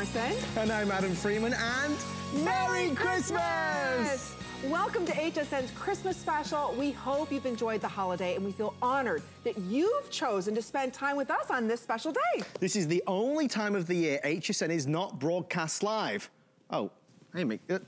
Morrison. And I'm Adam Freeman, and Merry, Christmas! Christmas! Welcome to HSN's Christmas special. We hope you've enjoyed the holiday and we feel honored that you've chosen to spend time with us on this special day. This is the only time of the year HSN is not broadcast live. Oh, hey, me. Uh,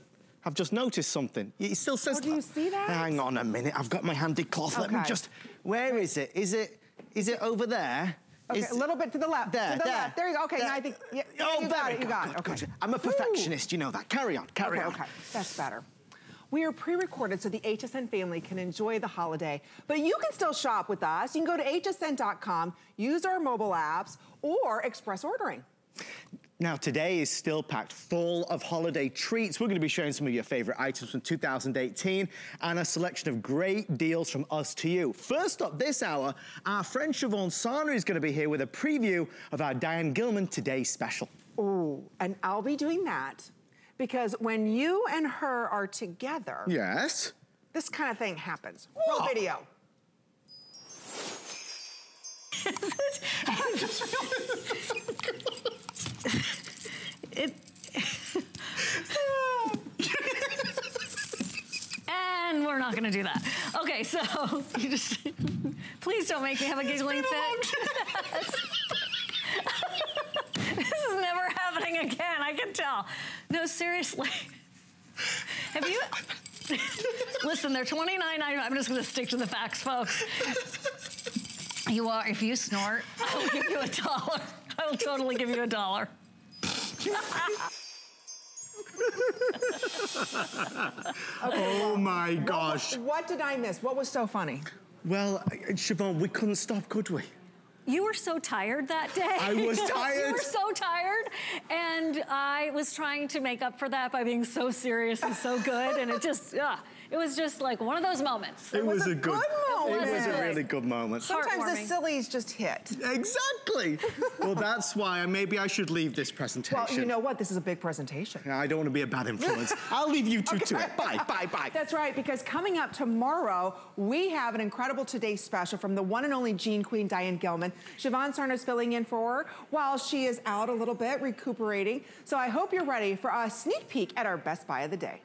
I've just noticed something. It still says... Oh, do you see that? Hang on a minute. I've got my handy cloth. Okay. Let me just... Where is it? Is it... Is it over there? Okay, is, a little bit to the left. There, to the there. left. There you go. Okay, there. now I think... Yeah, oh, you got it. You got good, it. Okay. Good. I'm a perfectionist, Ooh. you know that. Carry on, carry okay, on. Okay, that's better. We are pre-recorded so the HSN family can enjoy the holiday. But you can still shop with us. You can go to hsn.com, use our mobile apps, or express ordering. Now today is still packed full of holiday treats. We're gonna be showing some of your favorite items from 2018 and a selection of great deals from us to you. First up this hour, our friend Siobhan Sarna is gonna be here with a preview of our Diane Gilman Today special. Oh, and I'll be doing that because when you and her are together, yes, this kind of thing happens. Roll Whoa. video. I just it. and we're not gonna do that. Okay, so you just please don't make me have a giggling fit. this is never happening again. I can tell. No, seriously. Have you? Listen, they're $29.99. I'm just gonna stick to the facts, folks. You are, if you snort, I will give you a dollar. I will totally give you a dollar. oh my gosh. What, what, did I miss? What was so funny? Well, uh, Siobhan, we couldn't stop, could we? You were so tired that day. I was tired. you were so tired. And I was trying to make up for that by being so serious and so good. And it just, yeah. It was just like one of those moments. It, it was, was, a, good, good moment. It was a really good moment. Sometimes the sillies just hit. Exactly. well, that's why maybe I should leave this presentation. Well, you know what? This is a big presentation. I don't want to be a bad influence. I'll leave you two okay. to it. Bye, bye, bye. That's right, because coming up tomorrow, we have an incredible Today special from the one and only Jean Queen, Diane Gilman. Siobhan Sarna's filling in for her while she is out a little bit, recuperating. So I hope you're ready for a sneak peek at our Best Buy of the Day.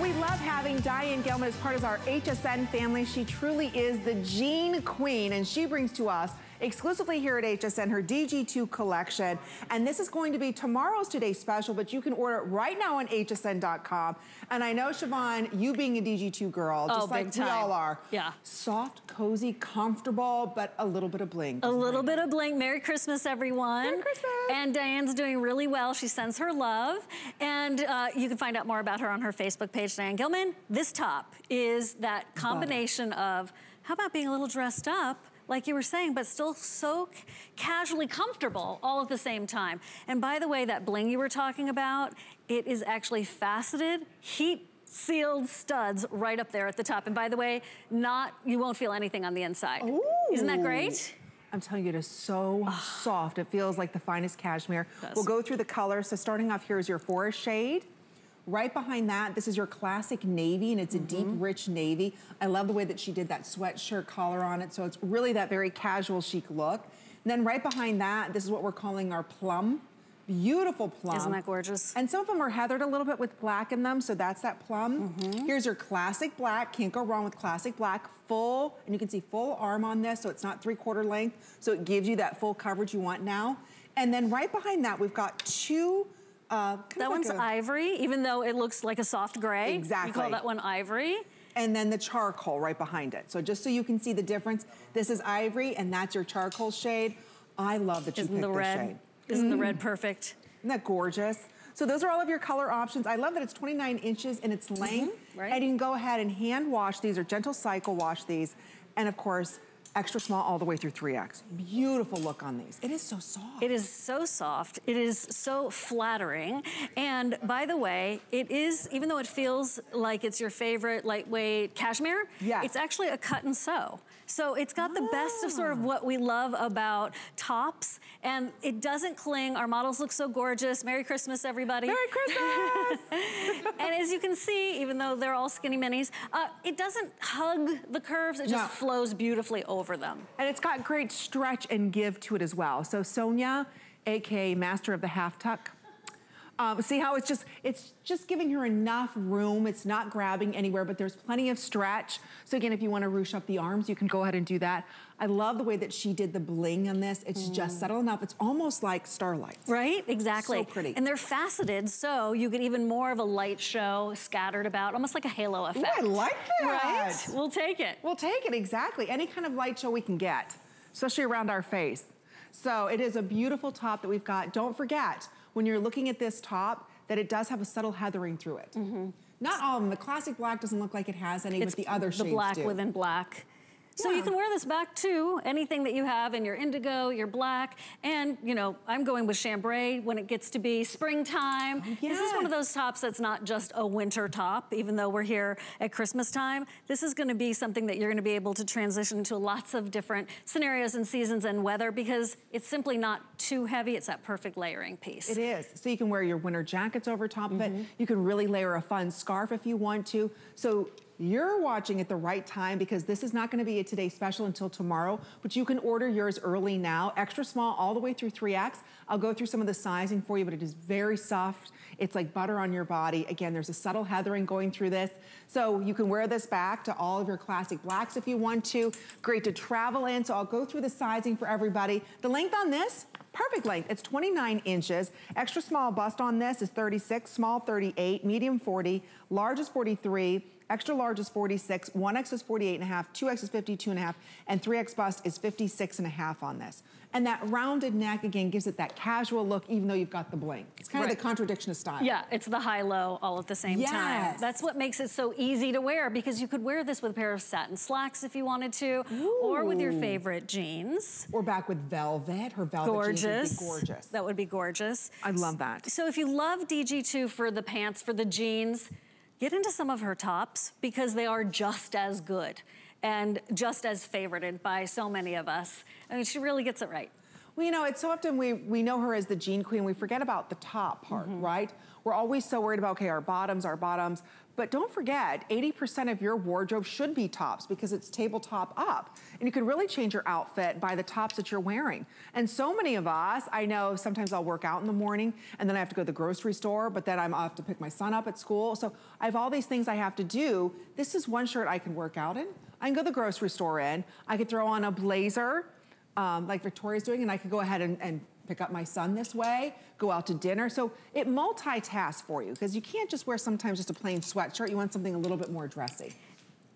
Having Diane Gilman as part of our HSN family. She truly is the Jean Queen, and she brings to us exclusively here at HSN, her DG2 collection. And this is going to be tomorrow's Today Special, but you can order it right now on hsn.com. And I know, Siobhan, you being a DG2 girl, oh, just like time. we all are. Yeah. Soft, cozy, comfortable, but a little bit of bling. A little bit of bling. Merry Christmas, everyone. Merry Christmas. And Diane's doing really well. She sends her love. And uh, you can find out more about her on her Facebook page, Diane Gilman. This top is that combination of, how about being a little dressed up like you were saying, but still so casually comfortable all at the same time. And by the way, that bling you were talking about, it is actually faceted, heat sealed studs right up there at the top. And by the way, not, you won't feel anything on the inside. Ooh. Isn't that great? I'm telling you, it is so soft. It feels like the finest cashmere. We'll go through the colors. So starting off here is your forest shade. Right behind that, this is your classic navy, and it's a mm -hmm. deep, mm-hmm. rich navy. I love the way that she did that sweatshirt collar on it, so it's really that very casual chic look. And then right behind that, this is what we're calling our plum. Beautiful plum. Isn't that gorgeous? And some of them are heathered a little bit with black in them, so that's that plum. Mm -hmm. Here's your classic black. Can't go wrong with classic black. Full, and you can see full arm on this, so it's not three quarter length, so it gives you that full coverage you want now. And then right behind that, we've got two uh, that like one's a, ivory, even though it looks like a soft gray. Exactly. You call that one ivory. And then the charcoal right behind it. So just so you can see the difference, this is ivory and that's your charcoal shade. I love that you Isn't picked the red, shade. Isn't mm. the red perfect? Isn't that gorgeous? So those are all of your color options. I love that it's 29 inches in its mm-hmm. length. Mm -hmm, right. And you can go ahead and hand wash these or gentle cycle wash these. And of course, extra small all the way through 3X. Beautiful look on these. It is so soft. It is so soft. It is so flattering. And by the way, it is, even though it feels like it's your favorite lightweight cashmere, yes. it's actually a cut and sew. So it's got the best of sort of what we love about tops. And it doesn't cling. Our models look so gorgeous. Merry Christmas, everybody. Merry Christmas! and as you can see, even though they're all skinny minis, uh, it doesn't hug the curves. It just No. flows beautifully over them. And it's got great stretch and give to it as well. So Sonia, AKA Master of the Half Tuck, um, see how it's just, it's just giving her enough room. It's not grabbing anywhere, but there's plenty of stretch. So again, if you wanna ruche up the arms, you can go ahead and do that. I love the way that she did the bling on this. It's just subtle enough. It's almost like starlight. Right, exactly. So pretty. And they're faceted, so you get even more of a light show scattered about, almost like a halo Ooh, effect. I like that. Right? We'll take it. We'll take it, exactly. Any kind of light show we can get, especially around our face. So it is a beautiful top that we've got. Don't forget, when you're looking at this top, that it does have a subtle heathering through it. Mm-hmm. Not all of them. The classic black doesn't look like it has any, It's but the other shades. the shades black do. within black. So Yeah. you can wear this back to anything that you have in your indigo, your black, and you know, I'm going with chambray when it gets to be springtime. This is one of those tops that's not just a winter top, even though we're here at Christmas time. This is gonna be something that you're gonna be able to transition to lots of different scenarios and seasons and weather because it's simply not too heavy. It's that perfect layering piece. It is. So you can wear your winter jackets over top of it. Mm-hmm. You can really layer a fun scarf if you want to. So you're watching at the right time because this is not gonna be a today special until tomorrow, but you can order yours early now, extra small all the way through 3X. I'll go through some of the sizing for you, but it is very soft. It's like butter on your body. Again, there's a subtle heathering going through this. So you can wear this back to all of your classic blacks if you want to. Great to travel in, so I'll go through the sizing for everybody. The length on this, Perfect length, it's 29 inches. Extra small bust on this is 36, small 38, medium 40, large is 43, extra large is 46, 1X is 48 and a half, 2X is 52 and a half, and 3X bust is 56 and a half on this. And that rounded neck, again, gives it that casual look, even though you've got the bling. It's kind of the contradiction of style. Yeah, it's the high-low all at the same time. Yes. That's what makes it so easy to wear because you could wear this with a pair of satin slacks if you wanted to, or with your favorite jeans. Or back with velvet, her velvet Gorgeous. jeans would be gorgeous. That would be gorgeous. I love that. So if you love DG2 for the pants, for the jeans, get into some of her tops because they are just as good and just as favorited by so many of us. I mean, she really gets it right. Well, you know, it's so often we, we know her as the jean queen. We forget about the top part, Mm-hmm. right? We're always so worried about, okay, our bottoms, our bottoms. But don't forget, 80% of your wardrobe should be tops because it's tabletop up. And you can really change your outfit by the tops that you're wearing. And so many of us, I know sometimes I'll work out in the morning and then I have to go to the grocery store, but then I'm off to pick my son up at school. So I have all these things I have to do. This is one shirt I can work out in. I can go to the grocery store in. I could throw on a blazer um, like Victoria's doing, and I could go ahead and, and pick up my son this way, go out to dinner. So it multitasks for you because you can't just wear sometimes just a plain sweatshirt. You want something a little bit more dressy.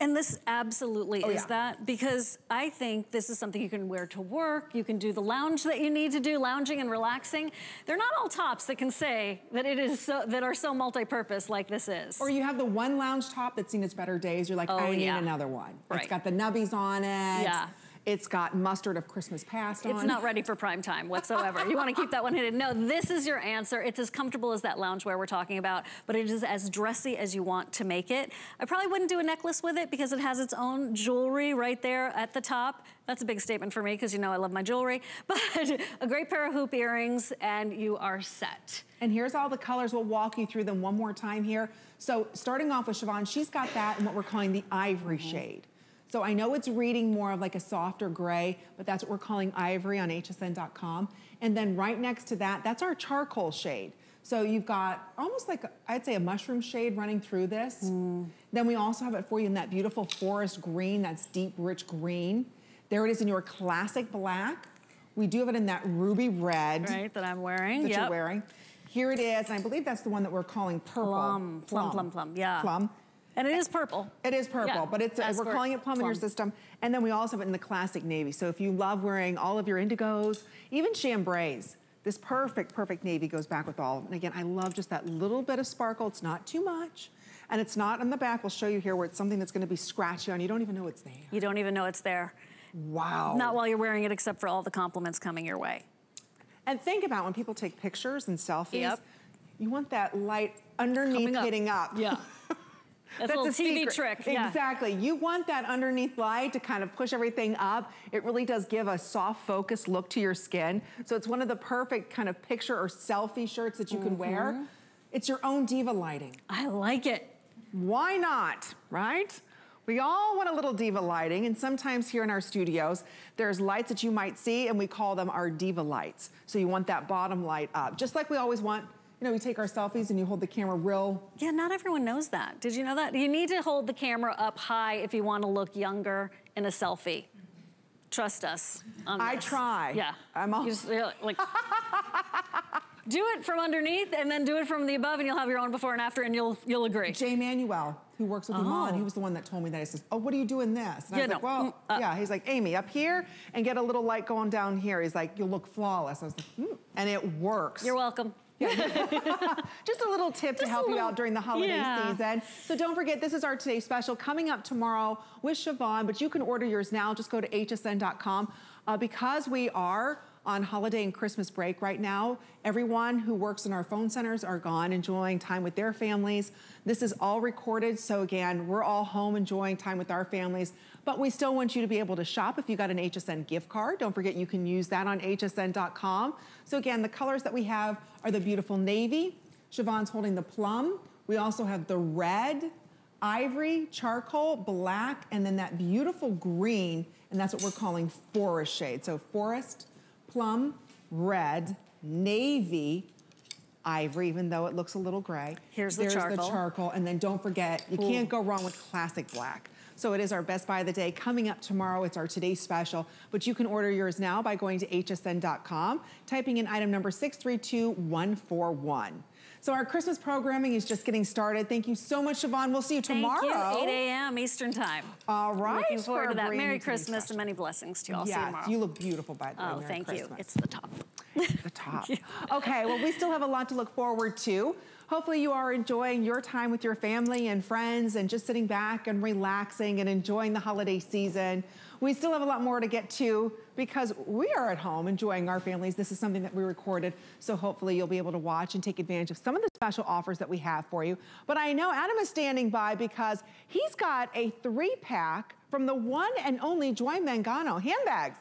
And this absolutely Oh, is yeah. that because I think this is something you can wear to work. You can do the lounge that you need to do, lounging and relaxing. They're not all tops that can say that it is so, that are so multi-purpose like this is. Or you have the one lounge top that's seen its better days. You're like, Oh, I need another one. Right. It's got the nubbies on it. Yeah. It's got mustard of Christmas past on. It's not ready for prime time whatsoever. you want to keep that one hidden. No, this is your answer. It's as comfortable as that loungewear we're talking about, but it is as dressy as you want to make it. I probably wouldn't do a necklace with it because it has its own jewelry right there at the top. That's a big statement for me because you know I love my jewelry. But a great pair of hoop earrings and you are set. And here's all the colors. We'll walk you through them one more time here. So starting off with Siobhan, she's got that in what we're calling the ivory shade. So I know it's reading more of like a softer gray, but that's what we're calling ivory on hsn.com. And then right next to that, that's our charcoal shade. So you've got almost like, I'd say a mushroom shade running through this. Mm. Then we also have it for you in that beautiful forest green, that's deep, rich green. There it is in your classic black. We do have it in that ruby red Right, that I'm wearing. that yep. you're wearing. Here it is, and I believe that's the one that we're calling purple. Plum, plum, plum, plum, yeah. Plum. And it is purple. It is purple, Yeah, but it's we're calling it plum, in your system. And then we also have it in the classic navy. So if you love wearing all of your indigos, even chambrays, this perfect, perfect navy goes back with all of them. And again, I love just that little bit of sparkle. It's not too much. And it's not on the back. We'll show you here where it's something that's gonna be scratchy on. You don't even know it's there. You don't even know it's there. Wow. Not while you're wearing it, except for all the compliments coming your way. And think about when people take pictures and selfies, Yep. you want that light underneath up. hitting up. Yeah. That's, That's a, a TV trick. Yeah. Exactly. You want that underneath light to kind of push everything up. It really does give a soft focus look to your skin. So it's one of the perfect kind of picture or selfie shirts that you mm -hmm. can wear. Mm-hmm. It's your own diva lighting. I like it. Why not, right? We all want a little diva lighting, and sometimes here in our studios, there's lights that you might see, and we call them our diva lights. So you want that bottom light up, just like we always want you know, we take our selfies and you hold the camera real. Yeah, not everyone knows that. Did you know that? You need to hold the camera up high if you want to look younger in a selfie. Trust us I try. Yeah. I'm all. You just, like, do it from underneath and then do it from the above and you'll have your own before and after and you'll you'll agree. Jay Manuel, who works with oh. Iman, he was the one that told me that. He says, oh, what are you doing this? And yeah, I was no. like, well, mm, uh, yeah. He's like, Amy, up here and get a little light going down here. He's like, you'll look flawless. I was like, mm. and it works. You're welcome. Just a little tip Just to help you out during the holiday yeah. season. So don't forget, this is our Today Special coming up tomorrow with Siobhan, but you can order yours now. Just go to hsn.com. Uh, because we are on holiday and Christmas break right now. Everyone who works in our phone centers are gone enjoying time with their families. This is all recorded, so again, we're all home enjoying time with our families, but we still want you to be able to shop if you got an HSN gift card. Don't forget you can use that on hsn.com. So again, the colors that we have are the beautiful navy. Siobhan's holding the plum. We also have the red, ivory, charcoal, black, and then that beautiful green, and that's what we're calling forest shade. So forest, plum, red, navy, ivory, even though it looks a little gray. Here's the There's charcoal. the charcoal, and then don't forget, you Ooh. can't go wrong with classic black. So it is our best buy of the day. Coming up tomorrow, it's our today's special, but you can order yours now by going to hsn.com, typing in item number 632141. So our Christmas programming is just getting started. Thank you so much, Siobhan. We'll see you tomorrow. Thank you, 8 a.m. Eastern time. All right. Looking forward to that. Merry Christmas and many blessings to you all. Yes, see you tomorrow. you look beautiful, by the way. Oh, Merry thank Christmas. you. It's the top. the top. okay, well, we still have a lot to look forward to. Hopefully you are enjoying your time with your family and friends and just sitting back and relaxing and enjoying the holiday season. We still have a lot more to get to because we are at home enjoying our families. This is something that we recorded, so hopefully you'll be able to watch and take advantage of some of the special offers that we have for you. But I know Adam is standing by because he's got a three pack from the one and only Joy Mangano handbags.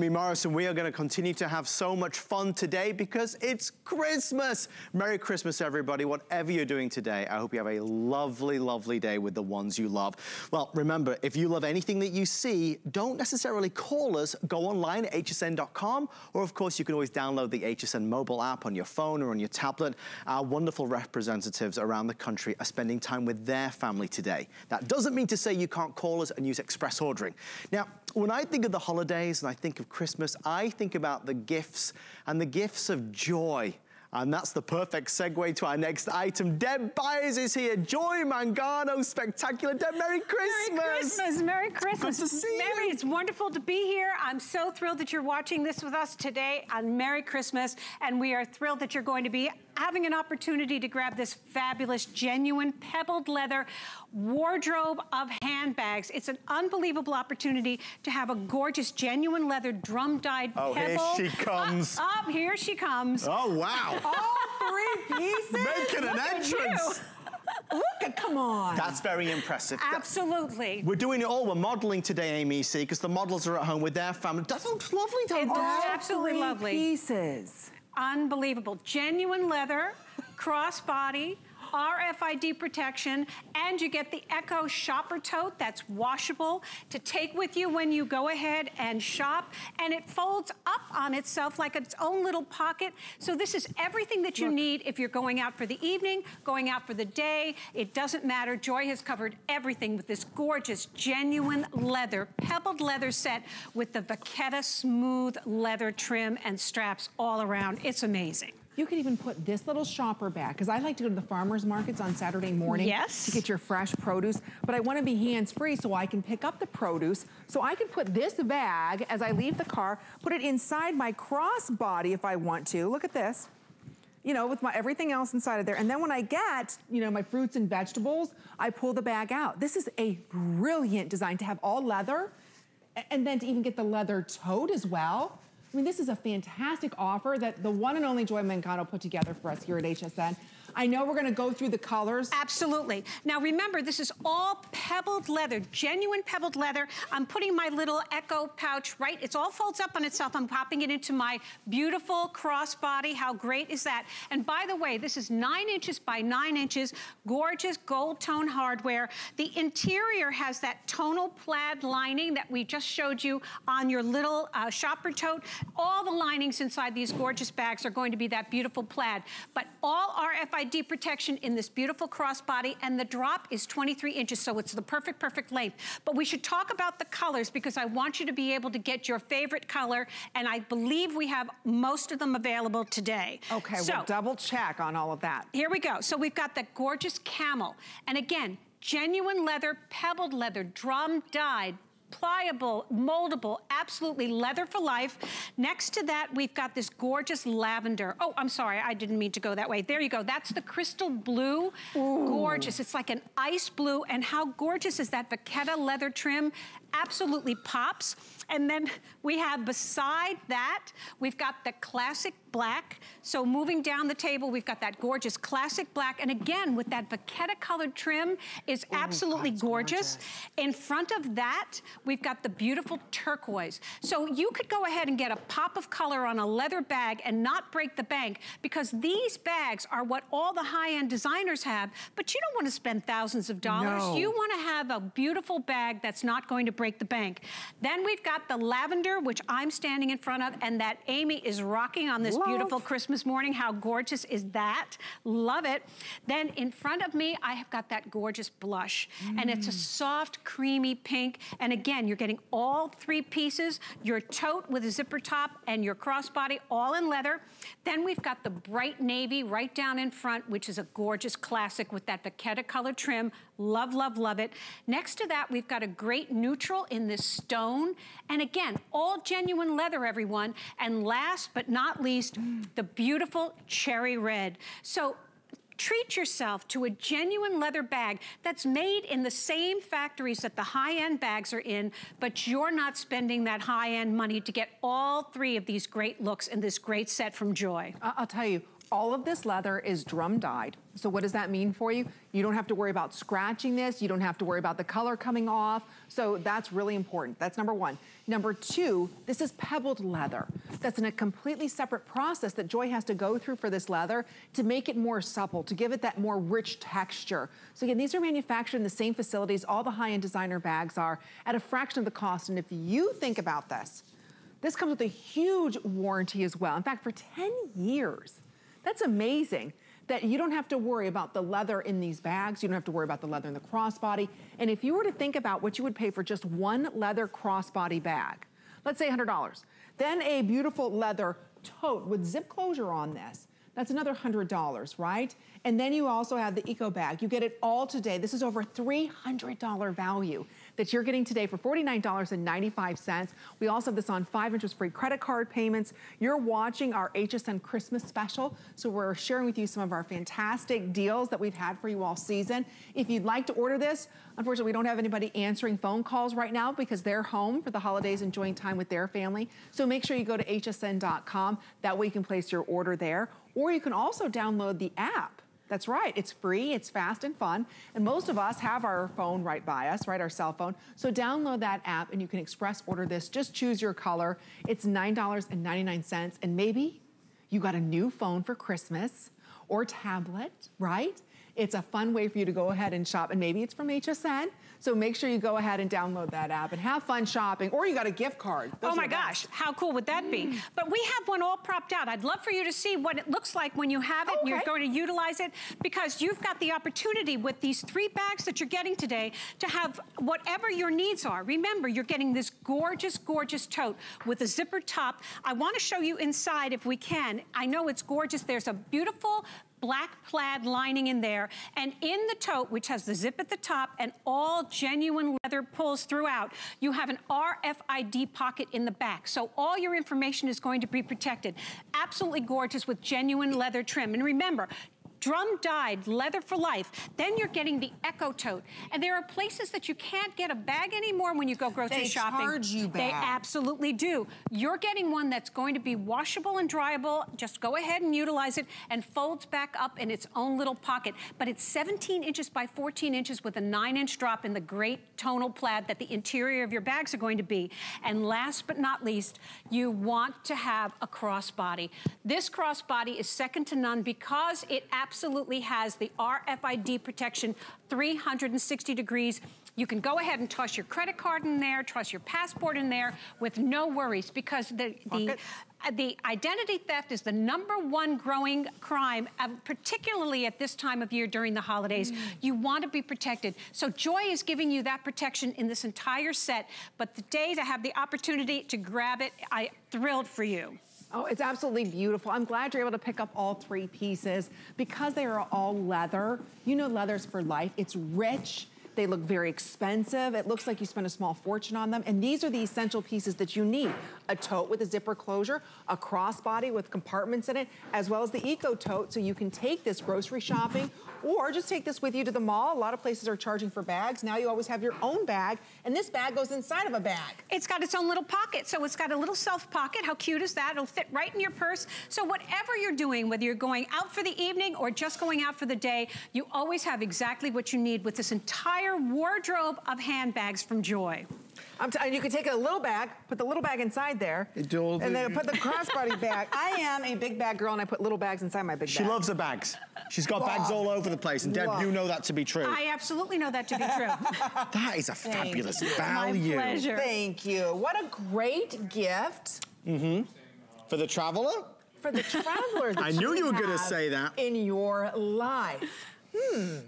Amy Morrison, we are going to continue to have so much fun today because it's Christmas. Merry Christmas, everybody. Whatever you're doing today, I hope you have a lovely, lovely day with the ones you love. Well, remember, if you love anything that you see, don't necessarily call us. Go online at hsn.com, or of course, you can always download the HSN mobile app on your phone or on your tablet. Our wonderful representatives around the country are spending time with their family today. That doesn't mean to say you can't call us and use express ordering. Now, when I think of the holidays and I think of Christmas, I think about the gifts and the gifts of joy. And that's the perfect segue to our next item. Deb Byers is here. Joy Mangano, spectacular. Deb, Merry Christmas. Merry Christmas, Merry Christmas. Good to see Mary, you. it's wonderful to be here. I'm so thrilled that you're watching this with us today on Merry Christmas. And we are thrilled that you're going to be having an opportunity to grab this fabulous, genuine, pebbled leather wardrobe of handbags. It's an unbelievable opportunity to have a gorgeous, genuine leather drum-dyed oh, pebble. Oh, here she comes. Up, up, here she comes. Oh, wow. All three pieces? Making an entrance. Look at, come on. That's very impressive. Absolutely. We're doing it all. We're modeling today, Amy, see, because the models are at home with their family. That looks lovely, don't it? It absolutely lovely. pieces. Unbelievable. Genuine leather, crossbody, RFID protection, and you get the Eco Shopper Tote that's washable to take with you when you go ahead and shop. And it folds up on itself like its own little pocket. So this is everything that you Look. need if you're going out for the evening, going out for the day. It doesn't matter. Joy has covered everything with this gorgeous, genuine leather, pebbled leather set with the Vachetta smooth leather trim and straps all around. It's amazing. You could even put this little shopper bag, because I like to go to the farmer's markets on Saturday morning yes. to get your fresh produce, but I wanna be hands-free so I can pick up the produce. So I can put this bag as I leave the car, put it inside my crossbody if I want to. Look at this you know, with my everything else inside of there. And then when I get, you know, my fruits and vegetables, I pull the bag out. This is a brilliant design to have all leather and then to even get the leather tote as well. I mean, this is a fantastic offer that the one and only Joy Mangano put together for us here at HSN. I know we're gonna go through the colors. Absolutely. Now remember, this is all pebbled leather, genuine pebbled leather. I'm putting my little Eco pouch right, it's all folds up on itself. I'm popping it into my beautiful crossbody. How great is that? And by the way, this is nine inches by nine inches, gorgeous gold tone hardware. The interior has that tonal plaid lining that we just showed you on your little uh, shopper tote. All the linings inside these gorgeous bags are going to be that beautiful plaid. But all RFID protection in this beautiful crossbody and the drop is 23 inches, so it's the perfect, perfect length. But we should talk about the colors because I want you to be able to get your favorite color and I believe we have most of them available today. Okay, so, we'll double check on all of that. Here we go. So we've got the gorgeous camel. And again, genuine leather, pebbled leather, drum dyed, pliable, moldable, absolutely leather for life. Next to that, we've got this gorgeous lavender. Oh, I'm sorry, I didn't mean to go that way. There you go, that's the crystal blue. Ooh. Gorgeous, it's like an ice blue. And how gorgeous is that Vachetta leather trim? Absolutely pops. And then we have beside that, we've got the classic black. So moving down the table, we've got that gorgeous classic black. And again, with that vachetta colored trim is Ooh, absolutely gorgeous. gorgeous. In front of that, we've got the beautiful turquoise. So you could go ahead and get a pop of color on a leather bag and not break the bank because these bags are what all the high-end designers have, but you don't want to spend thousands of dollars. No. You want to have a beautiful bag that's not going to break the bank. Then we've got the lavender, which I'm standing in front of, and that Amy is rocking on this Love. beautiful Christmas morning. How gorgeous is that? Love it. Then in front of me, I have got that gorgeous blush. Mm. And it's a mm. soft, creamy pink. And again, you're getting all three pieces, your tote with a zipper top and your crossbody all in leather. Then we've got the bright navy right down in front, which is a gorgeous classic with that vachetta color trim. Love, love, love it. Next to that, we've got a great neutral in this stone. And again, all genuine leather, everyone. And last but not least, the beautiful cherry red. So treat yourself to a genuine leather bag that's made in the same factories that the high-end bags are in, but you're not spending that high-end money to get all three of these great looks in this great set from Joy. I'll tell you, all of this leather is drum dyed. So what does that mean for you? You don't have to worry about scratching this. You don't have to worry about the color coming off. So that's really important. That's number one. Number two, this is pebbled leather. That's in a completely separate process that Joy has to go through for this leather to make it more supple, to give it that more rich texture. So again, these are manufactured in the same facilities all the high-end designer bags are at a fraction of the cost. And if you think about this, this comes with a huge warranty as well. In fact, for 10 years. That's amazing that you don't have to worry about the leather in these bags. You don't have to worry about the leather in the crossbody. And if you were to think about what you would pay for just one leather crossbody bag, let's say $100, then a beautiful leather tote with zip closure on this, that's another $100, right? And then you also have the eco bag. You get it all today. This is over $300 value that you're getting today for $49.95. We also have this on five interest-free credit card payments. You're watching our HSN Christmas special, so we're sharing with you some of our fantastic deals that we've had for you all season. If you'd like to order this, unfortunately, we don't have anybody answering phone calls right now because they're home for the holidays enjoying time with their family. So make sure you go to hsn.com. That way you can place your order there. Or you can also download the app. That's right, it's free, it's fast and fun, and most of us have our phone right by us, right, our cell phone. So download that app and you can express order this, just choose your color. It's $9.99, and maybe you got a new phone for Christmas or tablet, right? It's a fun way for you to go ahead and shop, and maybe it's from HSN, so make sure you go ahead and download that app and have fun shopping, or you got a gift card. Those oh my gosh, how cool would that be? Mm. But we have one all propped out. I'd love for you to see what it looks like when you have it, okay. you're going to utilize it, because you've got the opportunity with these three bags that you're getting today to have whatever your needs are. Remember, you're getting this gorgeous, gorgeous tote with a zipper top. I wanna show you inside if we can. I know it's gorgeous. There's a beautiful black plaid lining in there. And in the tote, which has the zip at the top and all genuine leather pulls throughout, you have an RFID pocket in the back. So all your information is going to be protected. Absolutely gorgeous with genuine leather trim. And remember, drum dyed, leather for life. Then you're getting the Eco Tote. And there are places that you can't get a bag anymore when you go grocery they shopping. They charge you back. They absolutely do. You're getting one that's going to be washable and dryable. Just go ahead and utilize it and folds back up in its own little pocket. But it's 17 inches by 14 inches with a nine inch drop in the great tonal plaid that the interior of your bags are going to be. And last but not least, you want to have a crossbody. This crossbody is second to none because it absolutely has the RFID protection 360 degrees you can go ahead and toss your credit card in there, toss your passport in there with no worries because the, the uh, the identity theft is the number one growing crime, uh, particularly at this time of year during the holidays. Mm. You want to be protected. So Joy is giving you that protection in this entire set. But the day to have the opportunity to grab it, I'm thrilled for you. Oh, it's absolutely beautiful. I'm glad you're able to pick up all three pieces because they are all leather. You know leather's for life. It's rich. They look very expensive. It looks like you spent a small fortune on them. And these are the essential pieces that you need. A tote with a zipper closure, a crossbody with compartments in it, as well as the eco tote so you can take this grocery shopping or just take this with you to the mall. A lot of places are charging for bags. Now you always have your own bag, and this bag goes inside of a bag. It's got its own little pocket, so it's got a little self pocket. How cute is that? It'll fit right in your purse. So whatever you're doing, whether you're going out for the evening or just going out for the day, you always have exactly what you need with this entire wardrobe of handbags from Joy. I'm t- and you can take a little bag, put the little bag inside there, and then put the crossbody bag. I am a big bag girl, and I put little bags inside my big she bag. She loves the bags. She's got bags all over the place, and Deb, you know that to be true. I absolutely know that to be true. that is a fabulous value. My pleasure. Thank you. What a great gift. Mm-hmm. For the traveler? For the traveler. I knew you were going to say that. In your life. Hmm.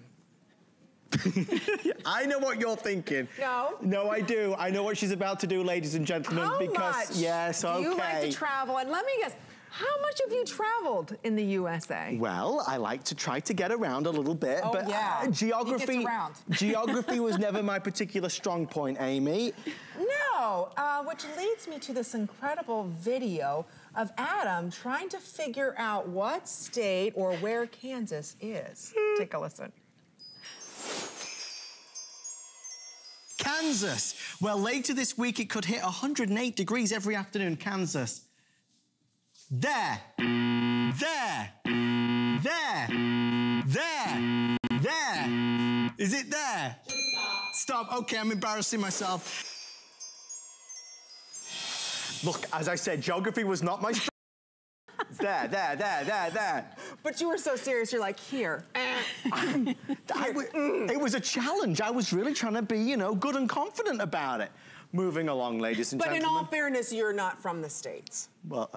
I know what you're thinking. No. No, I do. I know what she's about to do, ladies and gentlemen. How because much yes, okay. You like to travel? And let me guess. How much have you traveled in the USA? Well, I like to try to get around a little bit, oh, but yeah. uh, geography geography was never my particular strong point, Amy. No, uh, which leads me to this incredible video of Adam trying to figure out what state or where Kansas is. Take a listen. Kansas. Well, later this week it could hit 108 degrees every afternoon, Kansas. There. There. There. There. There. Is it there? Stop. Okay, I'm embarrassing myself. Look, as I said, geography was not my strength. there, there, there, there, there. But you were so serious, you're like, here. Eh. I, mm. it was a challenge. I was really trying to be, you know, good and confident about it. Moving along, ladies and but gentlemen. But in all fairness, you're not from the States. Well,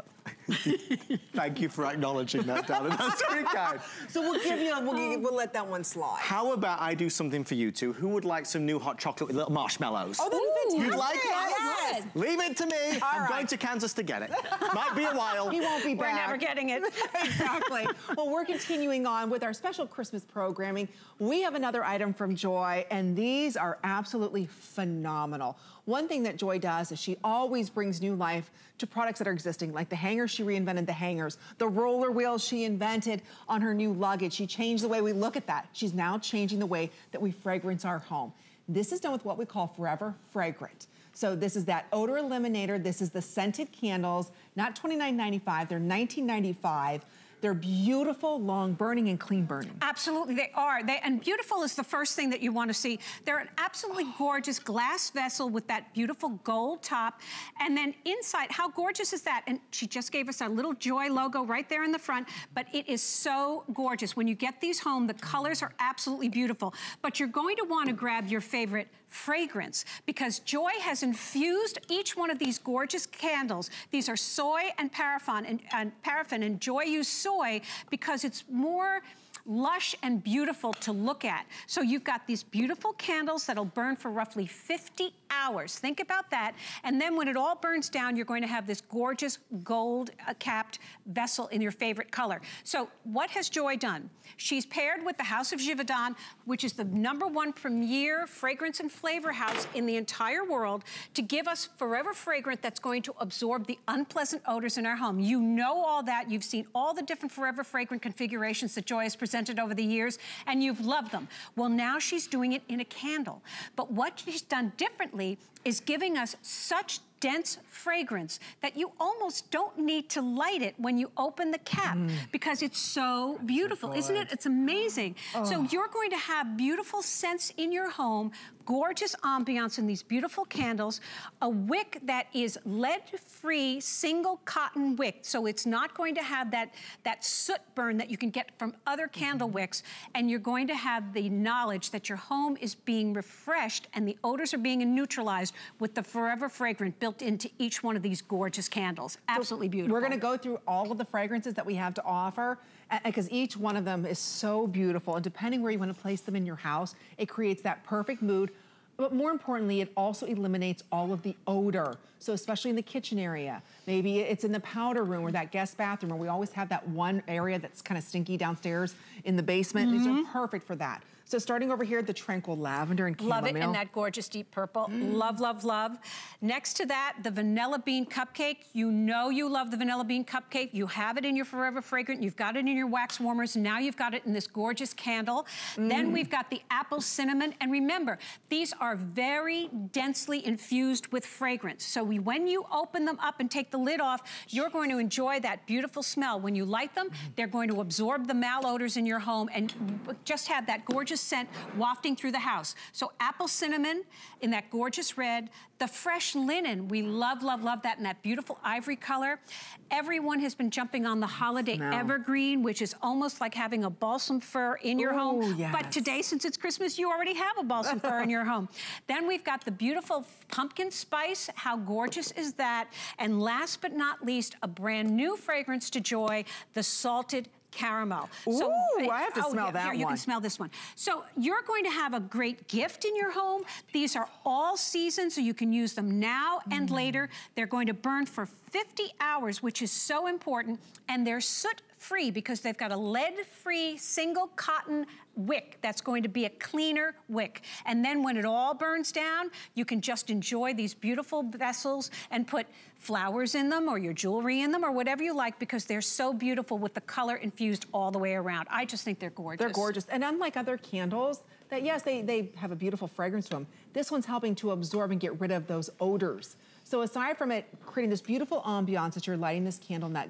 thank you for acknowledging that, darling. That's very kind. So we'll give you, we'll, we'll, let that one slide. How about I do something for you two? Who would like some new hot chocolate with little marshmallows? Oh, that'd be fantastic. You'd like that? Yes. Leave it to me. All I'm right. going to Kansas to get it. Might be a while. He won't be back. We're never getting it. exactly. well, we're continuing on with our special Christmas programming. We have another item from Joy, and these are absolutely phenomenal. One thing that Joy does is she always brings new life to products that are existing, like the hangers, she reinvented the hangers. The roller wheels she invented on her new luggage. She changed the way we look at that. She's now changing the way that we fragrance our home. This is done with what we call Forever Fragrant. So this is that odor eliminator. This is the scented candles, not $29.95, they're $19.95. They're beautiful, long burning, and clean burning. Absolutely, they are. They, and beautiful is the first thing that you want to see. They're an absolutely gorgeous glass vessel with that beautiful gold top. And then inside, how gorgeous is that? And she just gave us our little Joy logo right there in the front, but it is so gorgeous. When you get these home, the colors are absolutely beautiful. But you're going to want to grab your favorite fragrance because Joy has infused each one of these gorgeous candles. These are soy and paraffin and, and paraffin and Joy used soy because it's more lush and beautiful to look at. So you've got these beautiful candles that'll burn for roughly 50 hours. Think about that. And then when it all burns down, you're going to have this gorgeous gold capped vessel in your favorite color. So what has Joy done? She's paired with the House of Givaudan, which is the number one premier fragrance and flavor house in the entire world, to give us forever fragrant that's going to absorb the unpleasant odors in our home. You know all that. You've seen all the different forever fragrant configurations that Joy has presented presented over the years, and you've loved them. Well, now she's doing it in a candle. But what she's done differently is giving us such dense fragrance that you almost don't need to light it when you open the cap mm. because it's so beautiful, isn't it? It's amazing. Oh. So you're going to have beautiful scents in your home, gorgeous ambiance in these beautiful candles, a wick that is lead-free single cotton wick, so it's not going to have that, that soot burn that you can get from other candle mm -hmm. wicks, and you're going to have the knowledge that your home is being refreshed and the odors are being neutralized with the Forever Fragrant built into each one of these gorgeous candles. Absolutely so beautiful. We're gonna go through all of the fragrances that we have to offer because each one of them is so beautiful. And depending where you wanna place them in your house, it creates that perfect mood. But more importantly, it also eliminates all of the odor. So especially in the kitchen area, maybe it's in the powder room or that guest bathroom where we always have that one area that's kind of stinky downstairs in the basement. Mm -hmm. These are mm-hmm. perfect for that. So starting over here, the Tranquil Lavender and Chamomile. Love it in that gorgeous deep purple. Mm. Love, love, love. Next to that, the Vanilla Bean Cupcake. You know you love the Vanilla Bean Cupcake. You have it in your Forever Fragrant. You've got it in your wax warmers. Now you've got it in this gorgeous candle. Mm. Then we've got the Apple Cinnamon. And remember, these are very densely infused with fragrance. So we, when you open them up and take the lid off, you're going to enjoy that beautiful smell. When you light them, they're going to absorb the malodors in your home and just have that gorgeous scent wafting through the house. So apple cinnamon in that gorgeous red, the fresh linen, we love, love, love that in that beautiful ivory color. Everyone has been jumping on the holiday Smell. evergreen, which is almost like having a balsam fir in your Ooh, home. Yes. But today, since it's Christmas, you already have a balsam fir in your home. Then we've got the beautiful pumpkin spice. How gorgeous is that? And last but not least, a brand new fragrance to Joy, the salted caramel. Ooh, so, I have to oh, smell here, that here, one. You can smell this one. So you're going to have a great gift in your home. These are all season, so you can use them now and mm. later. They're going to burn for 50 hours, which is so important, and they're soot free because they've got a lead-free single cotton wick that's going to be a cleaner wick. And then when it all burns down, you can just enjoy these beautiful vessels and put flowers in them or your jewelry in them or whatever you like because they're so beautiful with the color infused all the way around. I just think they're gorgeous. They're gorgeous. And unlike other candles, that yes, they, they have a beautiful fragrance to them, this one's helping to absorb and get rid of those odors. So aside from it creating this beautiful ambiance that you're lighting this candle in that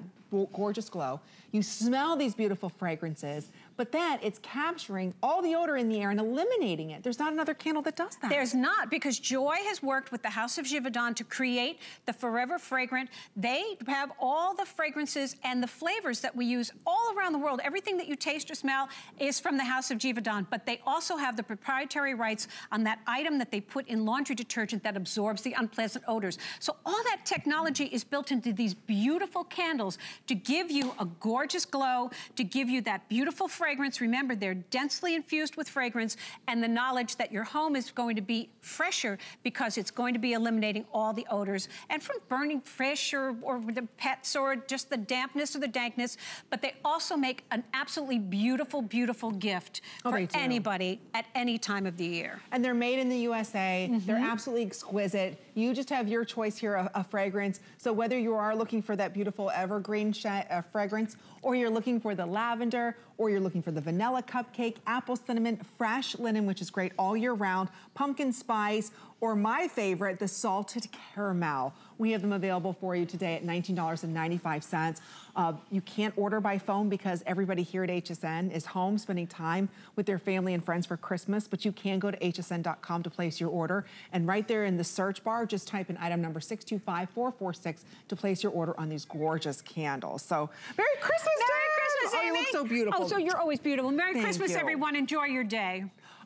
gorgeous glow, you smell these beautiful fragrances, but then it's capturing all the odor in the air and eliminating it. There's not another candle that does that. There's not, because Joy has worked with the House of Givaudan to create the Forever Fragrant. They have all the fragrances and the flavors that we use all around the world. Everything that you taste or smell is from the House of Givaudan, but they also have the proprietary rights on that item that they put in laundry detergent that absorbs the unpleasant odors. So all that technology is built into these beautiful candles to give you a gorgeous glow, to give you that beautiful fragrance fragrance, remember they're densely infused with fragrance and the knowledge that your home is going to be fresher because it's going to be eliminating all the odors and from burning fish or, or the pets or just the dampness or the dankness, but they also make an absolutely beautiful, beautiful gift oh, for anybody at any time of the year. And they're made in the USA. Mm -hmm. They're absolutely exquisite. You just have your choice here of, of fragrance. So whether you are looking for that beautiful evergreen uh, fragrance or you're looking for the lavender or you're looking for the vanilla cupcake, apple cinnamon, fresh linen, which is great all year round, pumpkin spice, or my favorite, the salted caramel. We have them available for you today at $19.95. Uh, you can't order by phone because everybody here at HSN is home spending time with their family and friends for Christmas, but you can go to hsn.com to place your order. And right there in the search bar, just type in item number 625446 to place your order on these gorgeous candles. So Merry Christmas, Merry Christmas, Amy. Oh, you look so beautiful. Oh, so you're always beautiful. Merry Thank Christmas, you. everyone. Enjoy your day.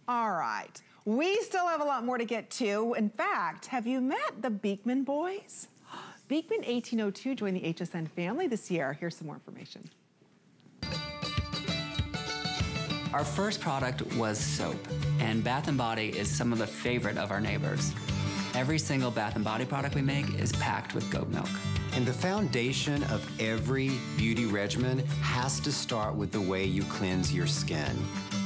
All right. We still have a lot more to get to. In fact, have you met the Beekman boys? Beekman 1802 joined the HSN family this year. Here's some more information. Our first product was soap, and Bath & Body is some of the favorite of our neighbors. Every single Bath & Body product we make is packed with goat milk. And the foundation of every beauty regimen has to start with the way you cleanse your skin.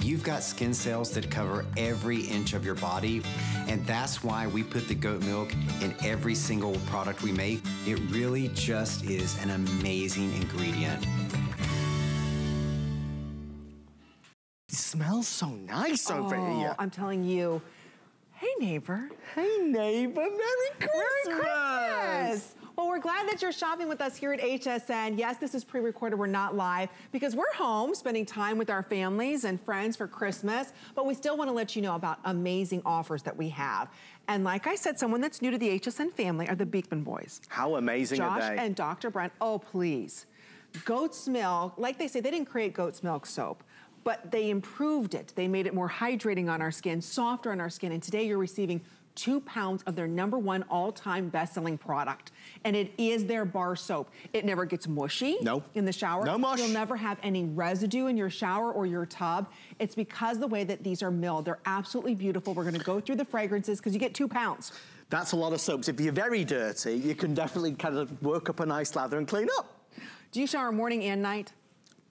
You've got skin cells that cover every inch of your body, and that's why we put the goat milk in every single product we make. It really just is an amazing ingredient. smells so nice over Oh, here. I'm telling you. Hey, neighbor. Hey, neighbor, Merry Christmas. Merry Christmas. Well, we're glad that you're shopping with us here at HSN. Yes, this is pre-recorded, we're not live because we're home spending time with our families and friends for Christmas, but we still wanna let you know about amazing offers that we have. And like I said, someone that's new to the HSN family are the Beekman boys. How amazing Josh are they? and Dr. Brent, oh please. Goat's milk, like they say, they didn't create goat's milk soap, but they improved it. They made it more hydrating on our skin, softer on our skin, and today you're receiving two pounds of their number one all-time best-selling product. And it is their bar soap. It never gets mushy No. in the shower. No mush. You'll never have any residue in your shower or your tub. It's because the way that these are milled. They're absolutely beautiful. We're gonna go through the fragrances because you get two pounds. That's a lot of soaps. If you're very dirty, you can definitely kind of work up a nice lather and clean up. Do you shower morning and night?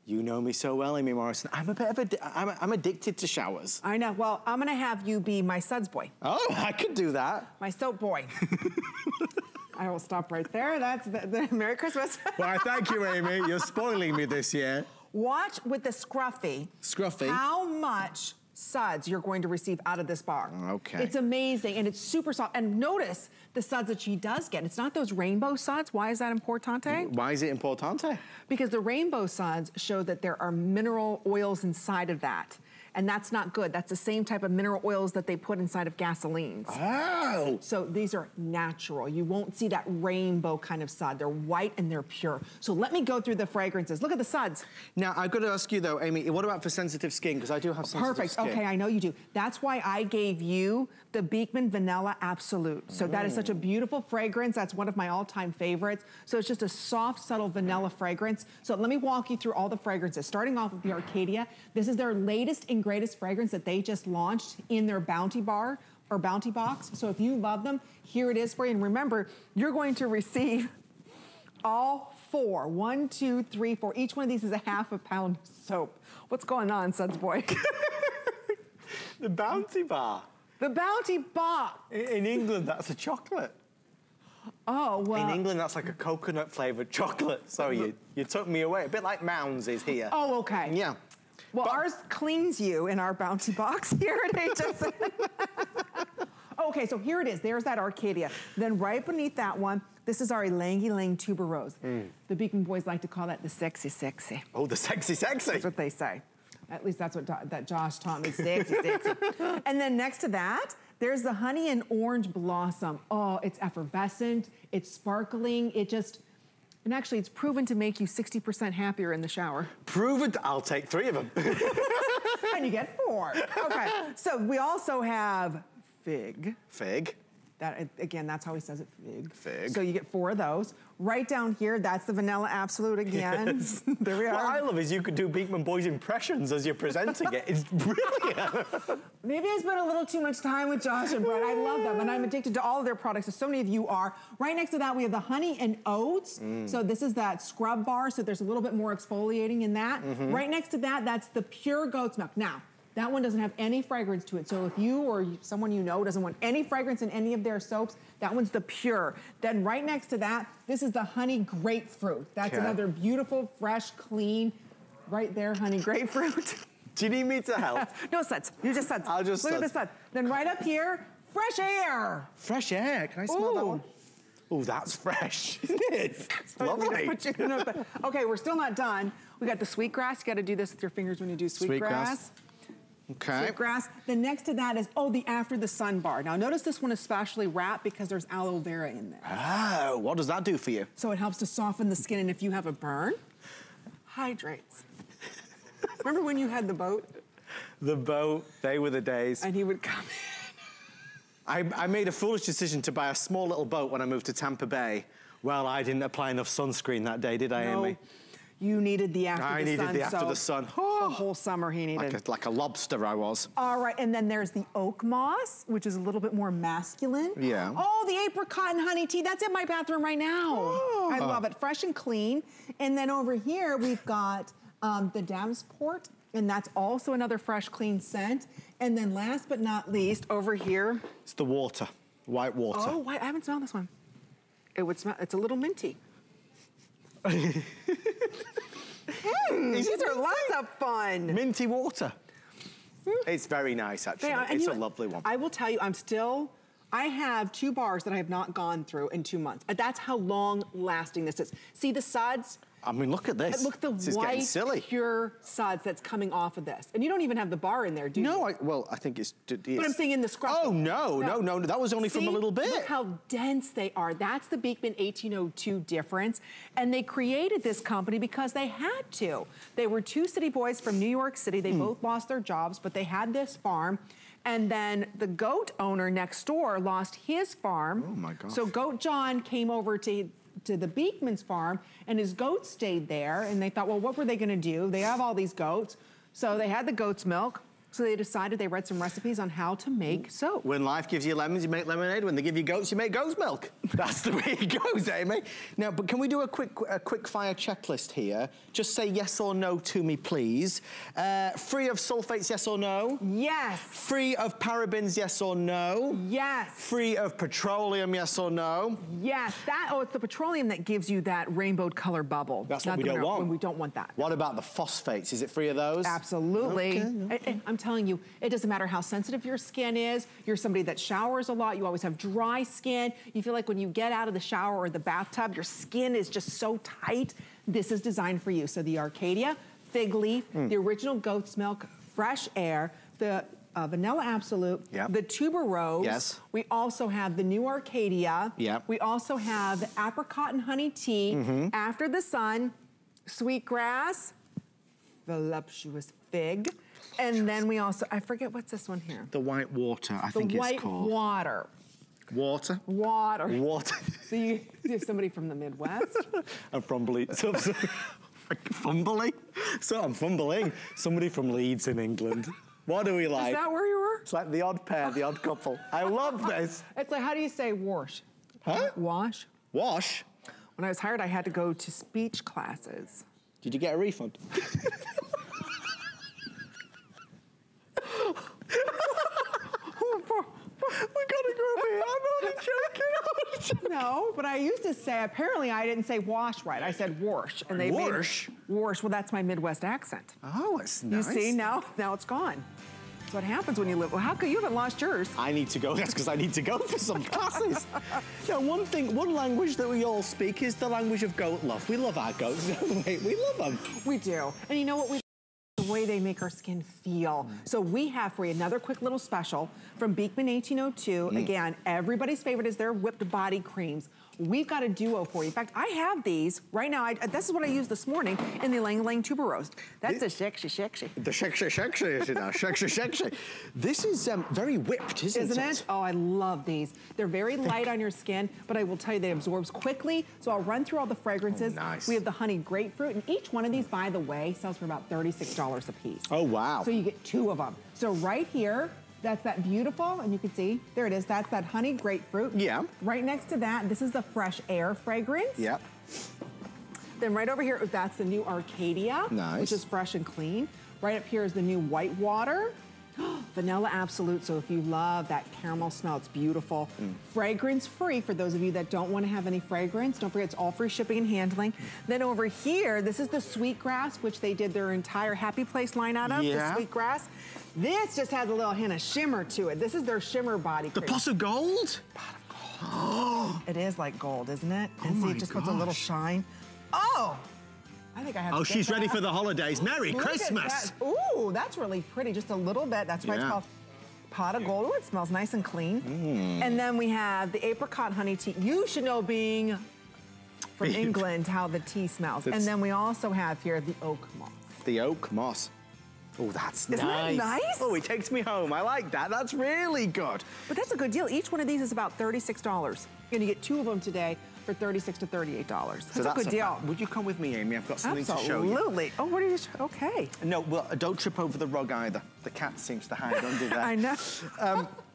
You know me so well, Amy Morrison. I'm a bit of a, I'm, I'm addicted to showers. I know. Well, I'm gonna have you be my suds boy. Oh, I could do that. My soap boy. I will stop right there. That's the, the Merry Christmas. Well, thank you, Amy. You're spoiling me this year. Watch with the scruffy. Scruffy? How much suds you're going to receive out of this bar. Okay. It's amazing and it's super soft. And notice the suds that she does get. It's not those rainbow suds. Why is that importante? Mm, why is it importante? Because the rainbow suds show that there are mineral oils inside of that. And that's not good. That's the same type of mineral oils that they put inside of gasolines. Oh. So these are natural. You won't see that rainbow kind of sud. They're white and they're pure. So let me go through the fragrances. Look at the suds. Now, I've got to ask you though, Amy, what about for sensitive skin? Because I do have sensitive Perfect. skin. Perfect, okay, I know you do. That's why I gave you the Beekman Vanilla Absolute. So that is such a mm. beautiful fragrance. That's one of my all-time favorites. So it's just a soft, subtle vanilla fragrance. So let me walk you through all the fragrances. Starting off with the Arcadia. This is their latest and greatest fragrance that they just launched in their Bounty Bar or Bounty Box. So if you love them, here it is for you. And remember, you're going to receive all four. One, two, three, four. Each one of these is a half a pound soap. What's going on, Suds Boy? The Bounty Bar. The Bounty Box. In, in England, that's a chocolate. Oh, well. In England, that's like a coconut flavored chocolate. Sorry, you, you took me away. A bit like Mounds is here. Oh, okay. Yeah. Well, But- ours cleans you in our Bounty Box here at HSN. okay, so here it is. There's that Arcadia. Then right beneath that one, this is our Ylang Ylang Tuberose. Mm. The Beekman boys like to call that the sexy sexy. Oh, the sexy, sexy. That's what they say. At least that's what that Josh taught me, sexy, sexy. and then next to that, there's the honey and orange blossom. Oh, it's effervescent, it's sparkling, it just, and actually it's proven to make you 60% happier in the shower. Proven. I'll take three of them. and you get four. Okay, so we also have fig. Fig. That again, that's how he says it, fig. Fig. So you get four of those. Right down here, that's the vanilla absolute again. there we are. What I love is you could do Beekman Boys impressions as you're presenting it. It's brilliant. Maybe I spent a little too much time with Josh and Brett. I love them, and I'm addicted to all of their products, as so many of you are. Right next to that, we have the honey and oats. Mm. So this is that scrub bar, so there's a little bit more exfoliating in that. Mm-hmm. Right next to that, that's the pure goat's milk. Now, that one doesn't have any fragrance to it. So if you or someone you know doesn't want any fragrance in any of their soaps, that one's the pure. Then right next to that, this is the honey grapefruit. That's Okay. another beautiful, fresh, clean, right there, honey grapefruit. Do you need me to help? no suds. You just suds. I'll just Look at the suds. suds. Then right up here, fresh air. Fresh air. Can I smell that one? Oh, that's fresh. Isn't it? It's lovely. put you in a- okay, we're still not done. We got the sweetgrass. You got to do this with your fingers when you do sweetgrass. Sweetgrass. Okay. Sweetgrass. The next to that is, oh, the After the Sun bar. Now notice this one is specially wrapped because there's aloe vera in there. Oh, what does that do for you? So it helps to soften the skin and if you have a burn, hydrates. Remember when you had the boat The boat, they were the days. and he would come in? I, I made a foolish decision to buy a small little boat when I moved to Tampa Bay. Well, I didn't apply enough sunscreen that day, did I, No, Amy? You needed the After I the needed Sun the After the. Sun. The whole summer he needed. Like a, like a lobster I was. All right, and then there's the oak moss, which is a little bit more masculine. Yeah. Oh, the apricot and honey tea. That's in my bathroom right now. I love it. Fresh and clean. And then over here, we've got um, the Damsport, and that's also another fresh, clean scent. And then last but not least, over here. It's the water, white water. Oh, wait, I haven't smelled this one. It would smell, it's a little minty. Hmm, these are lots of fun. Minty water. It's very nice, actually. Are, It's a know, lovely one. I will tell you, I'm still, I have two bars that I have not gone through in two months. That's how long lasting this is. See the suds? I mean, look at this. Look at the this is white, silly. pure suds that's coming off of this. And you don't even have the bar in there, do you? No, I, well, I think it's, it's. But I'm saying in the scrub. Oh, no, no, no, no, that was only from a little bit. Look how dense they are. That's the Beekman 1802 difference. And they created this company because they had to. They were two city boys from New York City. They Hmm. both lost their jobs, but they had this farm. And then the goat owner next door lost his farm. Oh, my gosh. So Goat John came over to to the Beekman's farm and his goats stayed there and they thought, well, what were they gonna do? They have all these goats. So they had the goat's milk. So they decided they read some recipes on how to make soap. When life gives you lemons, you make lemonade. When they give you goats, you make goat's milk. That's the way it goes, Amy. Now, but can we do a quick, a quick fire checklist here? Just say yes or no to me, please. Uh, free of sulfates, yes or no? Yes. Free of parabens, yes or no? Yes. Free of petroleum, yes or no? Yes. That oh, it's the petroleum that gives you that rainbow color bubble. That's Not what we the don't want. When we don't want that. What about the phosphates? Is it free of those? Absolutely. Okay, And- and I'm telling you, it doesn't matter how sensitive your skin is. You're somebody that showers a lot. You always have dry skin. You feel like when you get out of the shower or the bathtub, your skin is just so tight. This is designed for you. So the Arcadia, fig leaf, Hmm. the original goat's milk, fresh air, the uh, vanilla absolute, Yep. the tuberose. Yes. We also have the new Arcadia. Yep. We also have apricot and honey tea, Mm-hmm. after the sun, sweet grass, voluptuous fig. And then we also, I forget what's this one here. The white water, I The think it's called. white water. Water? Water. Water. So you, you have somebody from the Midwest. I'm from Leeds. So, so, fumbling? So I'm fumbling. Somebody from Leeds in England. What do we like? Is that where you were? It's like the odd pair, the odd couple. I love this. It's like, how do you say wash? Huh? Wash. Wash? When I was hired, I had to go to speech classes. Did you get a refund? we gotta go. I'm not joking. I'm joking. No, but I used to say, apparently I didn't say wash right. I said wash. And they Wash? Wash. Well, that's my Midwest accent. Oh, it's nice. You see, now, now it's gone. That's what happens when you live. Well, how come you haven't lost yours? I need to go. That's because I need to go for some classes. now, one thing, one language that we all speak is the language of goat love. We love our goats, don't we? We love them. We do. And you know what? We way they make our skin feel. Mm. So we have for you another quick little special from Beekman 1802. Mm. Again, everybody's favorite is their whipped body creams. We've got a duo for you. In fact, I have these right now. I, this is what I used this morning in the Ylang Ylang tuberose. That's a sexy, sexy. The sexy, sexy, is it now? Sexy, sexy. This is um, very whipped, isn't, Isn't it? Oh, I love these. They're very light on your skin, but I will tell you they absorbs quickly. So I'll run through all the fragrances. Oh, nice. We have the honey grapefruit, and each one of these, by the way, sells for about $36 a piece. Oh, wow. So you get two of them. So right here, that's that beautiful, and you can see, there it is, that's that honey grapefruit. Yeah. Right next to that, this is the fresh air fragrance. Yep. Then right over here, that's the new Arcadia, Nice. which is fresh and clean. Right up here is the new White Water. Vanilla Absolute, so if you love that caramel smell, it's beautiful. Mm. Fragrance free for those of you that don't want to have any fragrance. Don't forget, it's all free shipping and handling. Then over here, this is the Sweetgrass, which they did their entire Happy Place line out of, Yeah. the Sweetgrass. This just has a little hint of shimmer to it. This is their shimmer body cream. The cream. pot of gold? It is like gold, isn't it? Oh And see, my it just puts a little shine. Oh! I think I have Oh, she's ready for the holidays. Merry Look Christmas. that. Ooh, that's really pretty. Just a little bit. That's why Yeah. it's called pot of gold. Ooh, it smells nice and clean. Mm. And then we have the apricot honey tea. You should know being from England how the tea smells. It's- and then we also have here the oak moss. The oak moss. Oh, that's nice. Isn't that nice. Oh, he takes me home. I like that. That's really good. But that's a good deal. Each one of these is about $36. You're gonna get two of them today for 36 to $38. That's, So a good deal. Would you come with me, Amy? I've got something to show you. Absolutely. Oh, what are you? Okay. No, well, don't trip over the rug either. The cat seems to hide under there. I know. Um,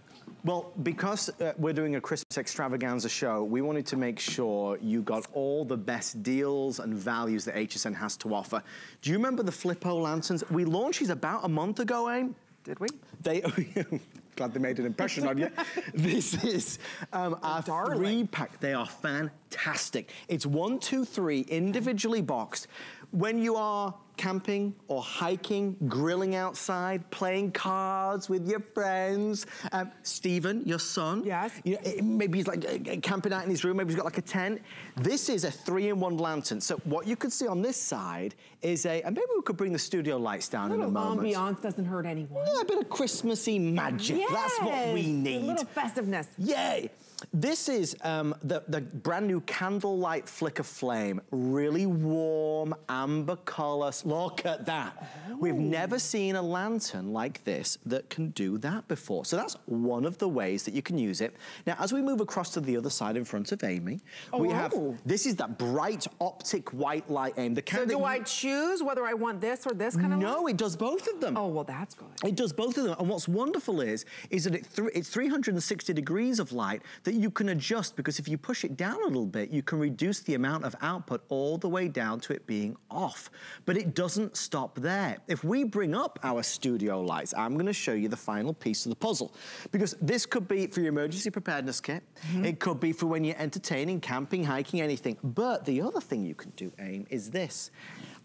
Well, because uh, we're doing a Christmas extravaganza show, we wanted to make sure you got all the best deals and values that HSN has to offer. Do you remember the Flippo lanterns? We launched these about a month ago, Aim. Did we? They, glad they made an impression on you. This is um, our darling. three pack. They are fantastic. It's one, two, three, individually boxed. When you are camping or hiking, grilling outside, playing cards with your friends. Um, Stephen, your son. Yes. You know, maybe he's like uh, camping out in his room, maybe he's got like a tent. This is a three-in-one lantern. So what you can see on this side is a, and maybe we could bring the studio lights down a in a little moment. ambiance doesn't hurt anyone. Yeah, a bit of Christmassy magic. That's what we need. A little festiveness. Yay! This is um, the, the brand new candlelight flicker flame. Really warm, amber color. Look at that. We've never seen a lantern like this that can do that before. So that's one of the ways that you can use it. Now, as we move across to the other side in front of Amy, we have, Oh. this is that bright optic white light aim. The So kind do I choose whether I want this or this kind of No, it does both of them. Oh, well, that's good. It does both of them. And what's wonderful is, is that it th it's 360 degrees of light that you can adjust because if you push it down a little bit, you can reduce the amount of output all the way down to it being off. But it doesn't stop there. If we bring up our studio lights, I'm gonna show you the final piece of the puzzle. Because this could be for your emergency preparedness kit. Mm-hmm. It could be for when you're entertaining, camping, hiking, anything. But the other thing you can do, AIM, is this.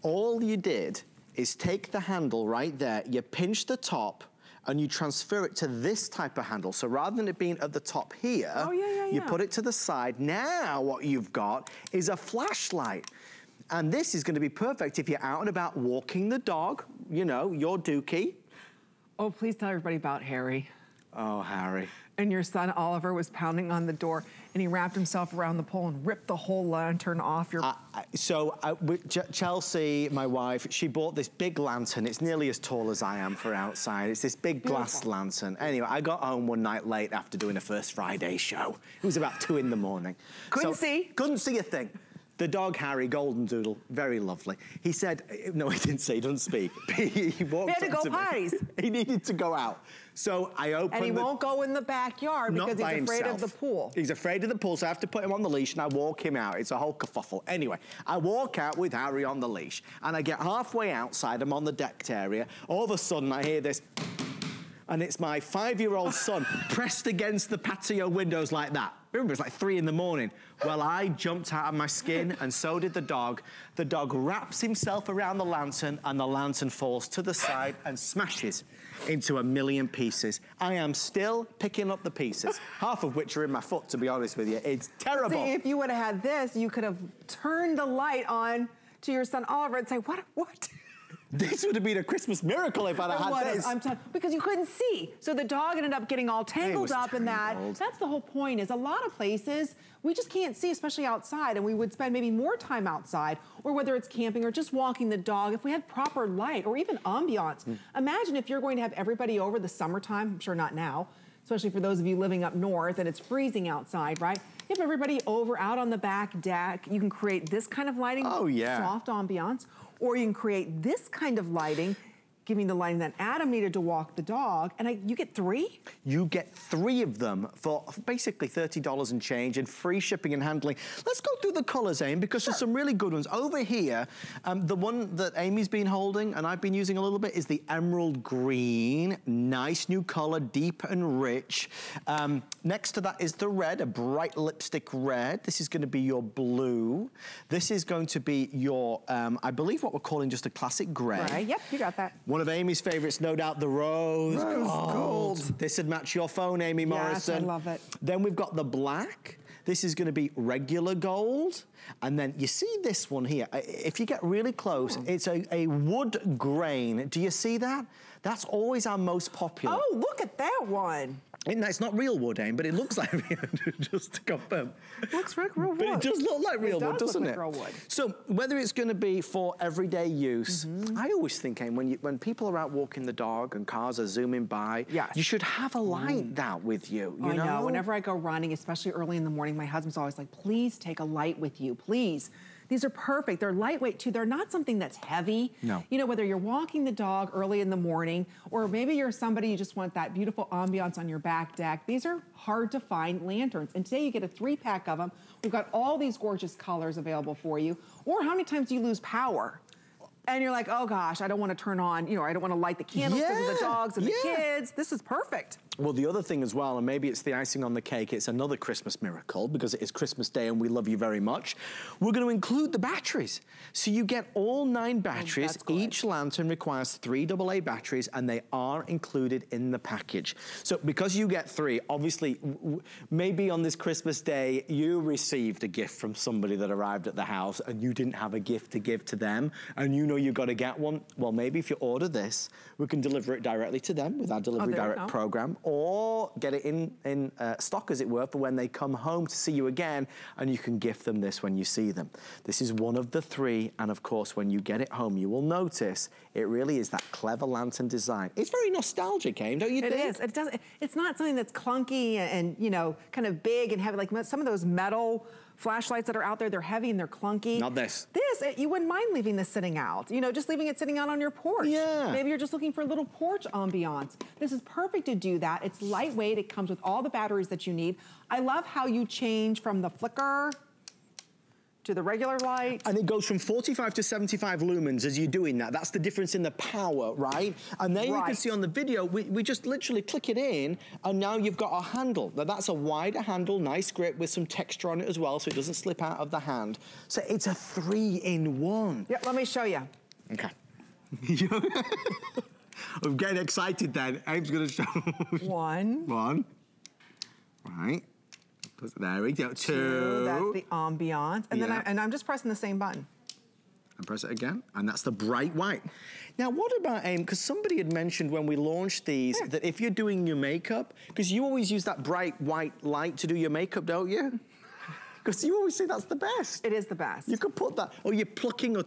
All you did is take the handle right there, you pinch the top, and you transfer it to this type of handle. So rather than it being at the top here, Oh, yeah, yeah, you yeah. put it to the side. Now what you've got is a flashlight. And this is gonna be perfect if you're out and about walking the dog, you know, your dookie. Oh, please tell everybody about Harry. Oh, Harry. And your son Oliver was pounding on the door and he wrapped himself around the pole and ripped the whole lantern off your. I- so uh, with Chelsea, my wife, she bought this big lantern. It's nearly as tall as I am for outside. It's this big glass Beautiful. lantern. Anyway, I got home one night late after doing a First Friday show. It was about two in the morning. Couldn't see? Couldn't see a thing. The dog Harry, golden doodle, very lovely. He said, no, he didn't say, he doesn't speak. he, walked He had to go potties. He needed to go out. So I open and he the- won't go in the backyard because he's afraid of the pool. He's afraid of the pool, so I have to put him on the leash and I walk him out. It's a whole kerfuffle. Anyway, I walk out with Harry on the leash and I get halfway outside, I'm on the decked area. All of a sudden I hear this, and it's my five-year-old son pressed against the patio windows like that. Remember, it's like three in the morning. Well, I jumped out of my skin and so did the dog. The dog wraps himself around the lantern and the lantern falls to the side and smashes into a million pieces. I am still picking up the pieces, half of which are in my foot, to be honest with you. It's terrible. See, if you would have had this, you could have turned the light on to your son Oliver and say, what, what? This would have been a Christmas miracle if I'd have had this. I'm telling because you couldn't see. So the dog ended up getting all tangled up in that. That's the whole point is a lot of places we just can't see, especially outside, and we would spend maybe more time outside, or whether it's camping or just walking the dog, if we had proper light or even ambiance. Hmm. Imagine if you're going to have everybody over the summertime, I'm sure not now, especially for those of you living up north and it's freezing outside, right? You have everybody over out on the back deck. You can create this kind of lighting, Oh, yeah. soft ambiance, or you can create this kind of lighting, giving the lighting that Adam needed to walk the dog, and I, you get three? You get three of them for basically $30 and change and free shipping and handling. Let's go through the colors, Amy, because there's some really good ones. Over here, um, the one that Amy's been holding and I've been using a little bit is the emerald green. Nice new color, deep and rich. Um, next to that is the red, a bright lipstick red. This is gonna be your blue. This is going to be your, um, I believe what we're calling just a classic gray. Right, yep, you got that. One of Amy's favorites, no doubt, the rose, Rose gold. This would match your phone, Amy Morrison. Yes, I love it. Then we've got the black. This is going to be regular gold. And then you see this one here. If you get really close, Hmm. it's a, a wood grain. Do you see that? That's always our most popular. Oh, look at that one. And it's not real wood, Aim, but it looks like just to confirm. Looks like real wood. But it does look like real It wood, does doesn't like it? real wood. So whether it's going to be for everyday use, Mm-hmm. I always think, Aim, when you, when people are out walking the dog and cars are zooming by, Yes. you should have a light that with you. you I know. know. Whenever I go running, especially early in the morning, my husband's always like, please take a light with you, please. These are perfect. They're lightweight too. They're not something that's heavy. No. You know, whether you're walking the dog early in the morning, or maybe you're somebody you just want that beautiful ambiance on your back deck. These are hard to find lanterns. And today you get a three pack of them. We've got all these gorgeous colors available for you. Or how many times do you lose power? And you're like, oh gosh, I don't want to turn on, you know, I don't want to light the candles because of the dogs and the kids. This is perfect. Well, the other thing as well, and maybe it's the icing on the cake, it's another Christmas miracle because it is Christmas Day and we love you very much. We're going to include the batteries. So you get all nine batteries. Oh, Each lantern requires three AA batteries and they are included in the package. So because you get three, obviously, maybe on this Christmas Day, you received a gift from somebody that arrived at the house and you didn't have a gift to give to them and you know you've got to get one. Well, maybe if you order this, we can deliver it directly to them with our Delivery oh, Direct program or get it in, in uh, stock, as it were, for when they come home to see you again, and you can gift them this when you see them. This is one of the three, and of course, when you get it home, you will notice it really is that clever lantern design. It's very nostalgic, Aim, don't you it think? It is. It does. It's not something that's clunky and, and, you know, kind of big and heavy, like some of those metal flashlights that are out there, they're heavy and they're clunky. Not this. This, it, you wouldn't mind leaving this sitting out. You know, just leaving it sitting out on your porch. Yeah. Maybe you're just looking for a little porch ambiance. This is perfect to do that. It's lightweight. It comes with all the batteries that you need. I love how you change from the flicker to the regular light. And it goes from 45 to 75 lumens as you're doing that. That's the difference in the power, right? And there right. you can see on the video, we, we just literally click it in and now you've got a handle. Now that's a wider handle, nice grip with some texture on it as well so it doesn't slip out of the hand. So it's a three in one. Yeah, let me show you. Okay. I'm getting excited then. Aim's gonna show. One. One. Right. There we go. Two. Two. That's the ambiance. And yeah. then I, and I'm just pressing the same button. And press it again. And that's the bright white. Now, what about um, aim? Because somebody had mentioned when we launched these yeah. that if you're doing your makeup, because you always use that bright white light to do your makeup, don't you? Because you always say that's the best. It is the best. You could put that, or you're plucking or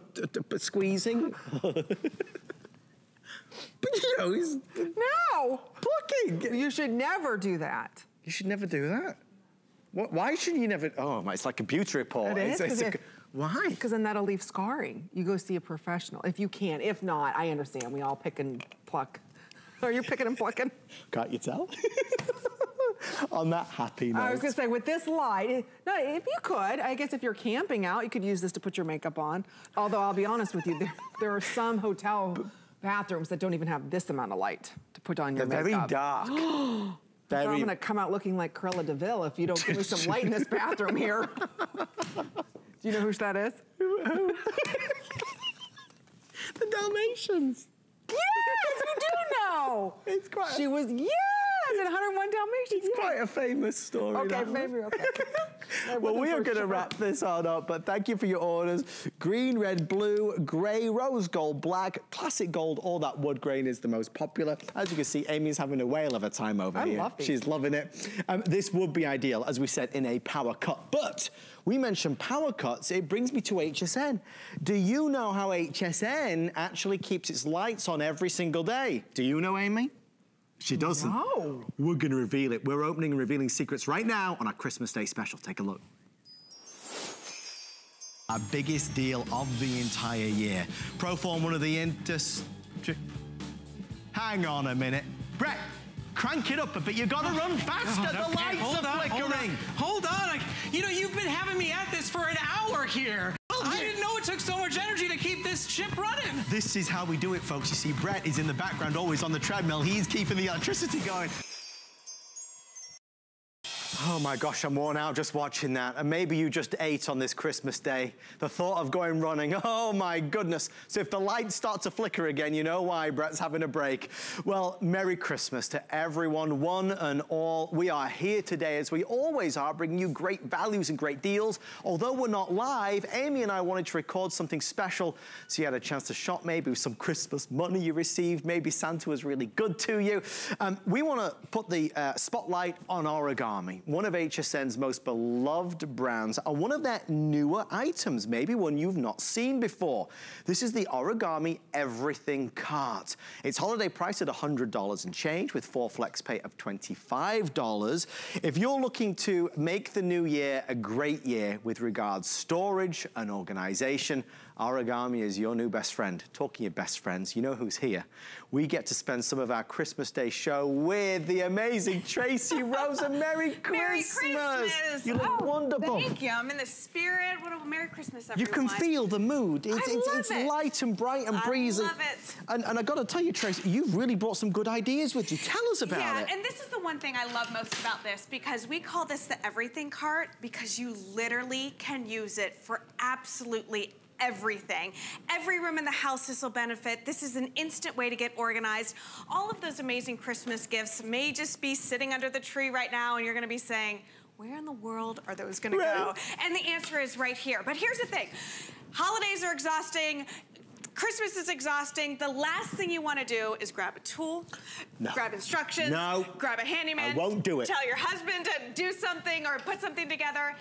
squeezing. but you know, he's... No! Plucking! You should never do that. You should never do that. Why should you never? Oh, my it's like a beauty report. It is. It's, it's a, why? Because then that'll leave scarring. You go see a professional if you can. If not, I understand. We all pick and pluck. Are you picking and plucking? Can't you tell? On that happy note. I was gonna say, with this light, no, if you could, I guess if you're camping out, you could use this to put your makeup on. Although I'll be honest with you, there, there are some hotel bathrooms that don't even have this amount of light to put on your They're makeup. very dark. I'm gonna come out looking like Cruella de Vil if you don't give me some light in this bathroom here. Do you know who that is? the Dalmatians. Yes, you do know. It's quite. She was yes in 101 Dalmatians. It's quite a famous story. Okay, maybe okay. well, we are going to wrap this on up, but thank you for your orders. Green, red, blue, grey, rose gold, black, classic gold, all that wood grain is the most popular. As you can see, Amy's having a whale of a time over I here. Love these. She's loving it. Um, this would be ideal, as we said, in a power cut, but we mentioned power cuts. It brings me to HSN. Do you know how HSN actually keeps its lights on every single day? Do you know, Amy? She doesn't. No. We're going to reveal it. We're opening and revealing secrets right now on our Christmas Day special. Take a look. Our biggest deal of the entire year. Proform, one of the industry... Hang on a minute. Brett, crank it up a bit. You gotta oh, run faster. Oh, the lights hold are on, flickering. Hold on. Hold on. You know, you've been having me at this for an hour here. I didn't know it took so much energy to keep this ship running. This is how we do it, folks. You see, Brett is in the background, always on the treadmill. He's keeping the electricity going. Oh my gosh, I'm worn out just watching that. And maybe you just ate on this Christmas day. The thought of going running, oh my goodness. So if the lights start to flicker again, you know why Brett's having a break. Well, Merry Christmas to everyone, one and all. We are here today, as we always are, bringing you great values and great deals. Although we're not live, Amy and I wanted to record something special so you had a chance to shop maybe with some Christmas money you received. Maybe Santa was really good to you. Um, we want to put the uh, spotlight on origami one of HSN's most beloved brands and one of their newer items, maybe one you've not seen before. This is the Origami Everything Cart. It's holiday priced at $100 and change with four flex pay of $25. If you're looking to make the new year a great year with regards storage and organization, Origami is your new best friend. Talking of best friends, you know who's here. We get to spend some of our Christmas Day show with the amazing Tracy Rosa. Merry Merry Christmas. Christmas. You look Oh, wonderful. Thank you. I'm in the spirit. What a Merry Christmas, everyone. You can feel the mood. It's, I it's, love it's it. light and bright and breezy. I love it. And, and I got to tell you, Trace, you've really brought some good ideas with you. Tell us about yeah, it. Yeah, and this is the one thing I love most about this because we call this the everything cart because you literally can use it for absolutely everything. Every room in the house this will benefit. This is an instant way to get organized. All of those amazing Christmas gifts may just be sitting under the tree right now and you're gonna be saying, where in the world are those gonna go? And the answer is right here. But here's the thing. Holidays are exhausting. Christmas is exhausting. The last thing you want to do is grab a tool, No. grab instructions, No. grab a handyman. I won't do it. Tell your husband to do something or put something together.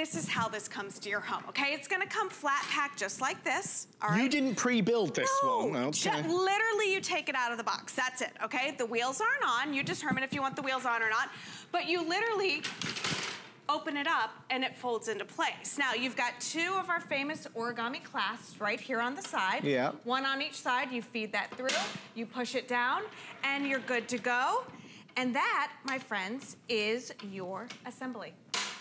This is how this comes to your home, okay? It's gonna come flat packed just like this, all right? You didn't pre-build this no, one. Okay. literally you take it out of the box. That's it, okay? The wheels aren't on. You determine if you want the wheels on or not. But you literally open it up and it folds into place. Now you've got two of our famous origami clasps right here on the side. Yeah. One on each side, you feed that through, you push it down, and you're good to go. And that, my friends, is your assembly.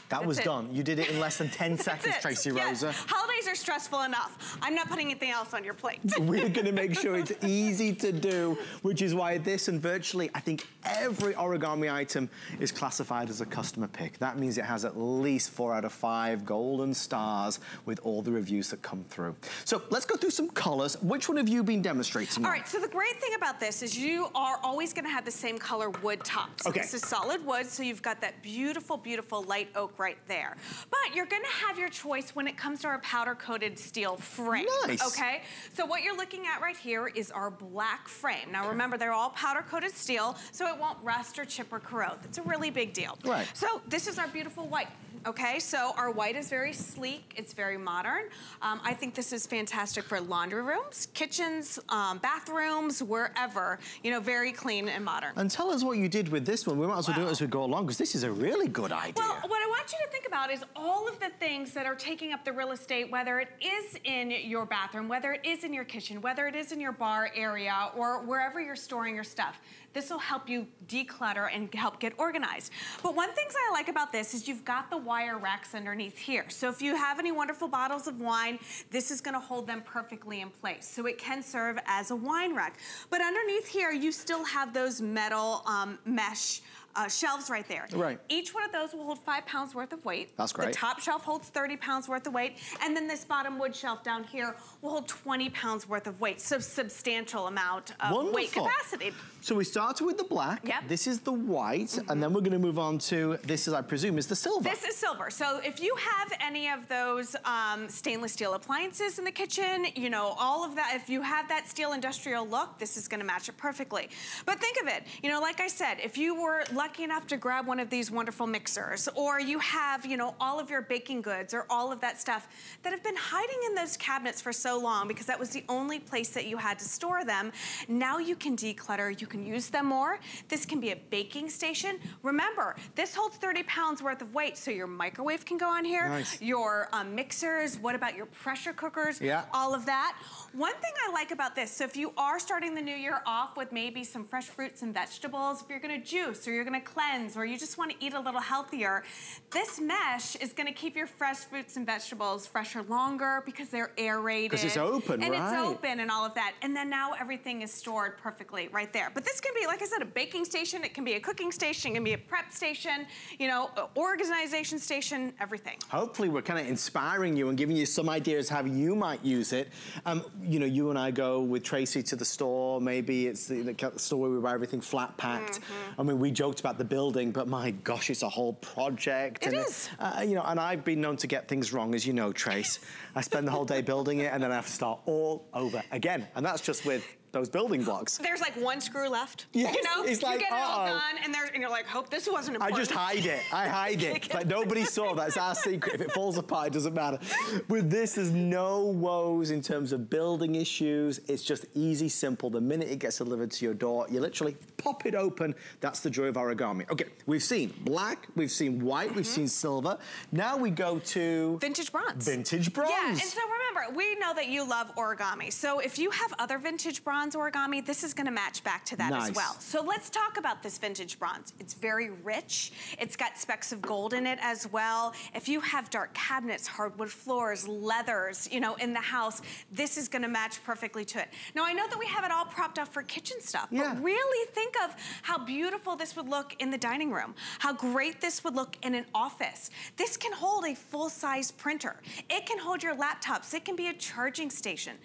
That That's was it. done. You did it in less than 10 seconds, it. Tracy Yes. Rosa. Holidays are stressful enough. I'm not putting anything else on your plate. We're going to make sure it's easy to do, which is why this and virtually, I think every origami item is classified as a customer pick. That means it has at least four out of five golden stars with all the reviews that come through. So let's go through some colors. Which one have you been demonstrating? All right, so the great thing about this is you are always gonna have the same color wood top. So Okay. this is solid wood, so you've got that beautiful, beautiful light oak right there. But you're gonna have your choice when it comes to our powder coated steel frame. Nice. Okay, so what you're looking at right here is our black frame. Now remember, they're all powder coated steel, so it won't rust or chip or corrode. That's a really big deal. Right. So this is our beautiful white. Okay, so our white is very sleek, it's very modern. Um, I think this is fantastic for laundry rooms, kitchens, um, bathrooms, wherever, you know, very clean and modern. And tell us what you did with this one. We might as well do it as we go along because this is a really good idea. Well, what I want you to think about is all of the things that are taking up the real estate, whether it is in your bathroom, whether it is in your kitchen, whether it is in your bar area, or wherever you're storing your stuff. This will help you declutter and help get organized. But one thing I like about this is you've got the wire racks underneath here. So if you have any wonderful bottles of wine, this is gonna hold them perfectly in place. So it can serve as a wine rack. But underneath here, you still have those metal um, mesh uh, shelves right there. Right. Each one of those will hold five pounds worth of weight. That's great. The top shelf holds 30 pounds worth of weight, and then this bottom wood shelf down here will hold 20 pounds worth of weight. So substantial amount of weight capacity. So we started with the black. Yep. This is the white, and then we're going to move on to this, is I presume, is the silver. This is silver. So if you have any of those um, stainless steel appliances in the kitchen, you know, all of that, if you have that steel industrial look, this is gonna match it perfectly. But think of it, you know, like I said, if you were lucky enough to grab one of these wonderful mixers, or you have, you know, all of your baking goods or all of that stuff that have been hiding in those cabinets for so long because that was the only place that you had to store them, now you can declutter, you can use them more. This can be a baking station. Remember, this holds 30 pounds worth of weight, so your microwave can go on here, Nice. your um, mixers, what about your pressure cookers, Yeah. all of that. One thing I like about this, so if you are starting the new year off with maybe some fresh fruits and vegetables, if you're gonna juice or you're gonna cleanse or you just wanna eat a little healthier, this mesh is gonna keep your fresh fruits and vegetables fresher longer because they're aerated. 'Cause it's open, And right. it's open and all of that. And then now everything is stored perfectly right there. But this can be, like I said, a baking station, it can be a cooking station, it can be a prep station, you know, organization station, everything. Hopefully we're kind of inspiring you and giving you some ideas how you might use it. Um, you know, you and I go with Tracy to the store. Maybe it's the, the store where we buy everything flat packed. Mm-hmm. I mean, we joked about the building, but my gosh, it's a whole project. It and is. Uh, you know, and I've been known to get things wrong, as you know, Trace. I spend the whole day building it and then I have to start all over again. And that's just with those building blocks. There's like one screw left. Yes, you know, it's like, you get it all uh-oh. done, and there's and you're like, hope this wasn't important. I just hide it. I hide it. Like nobody saw. That's our secret. If it falls apart, it doesn't matter. With this, there's no woes in terms of building issues. It's just easy, simple. The minute it gets delivered to your door, you literally pop it open. That's the joy of origami. Okay, we've seen black, we've seen white, we've seen mm-hmm. silver. Now we go to Vintage bronze. vintage bronze. Yeah, and so remember, remember, we know that you love origami. So if you have other vintage bronze origami, this is gonna match back to that nice. as well. So let's talk about this vintage bronze. It's very rich. It's got specks of gold in it as well. If you have dark cabinets, hardwood floors, leathers, you know, in the house, this is gonna match perfectly to it. Now I know that we have it all propped up for kitchen stuff, yeah. but really think of how beautiful this would look in the dining room, how great this would look in an office. This can hold a full-size printer. It can hold your laptops. It can be a charging station.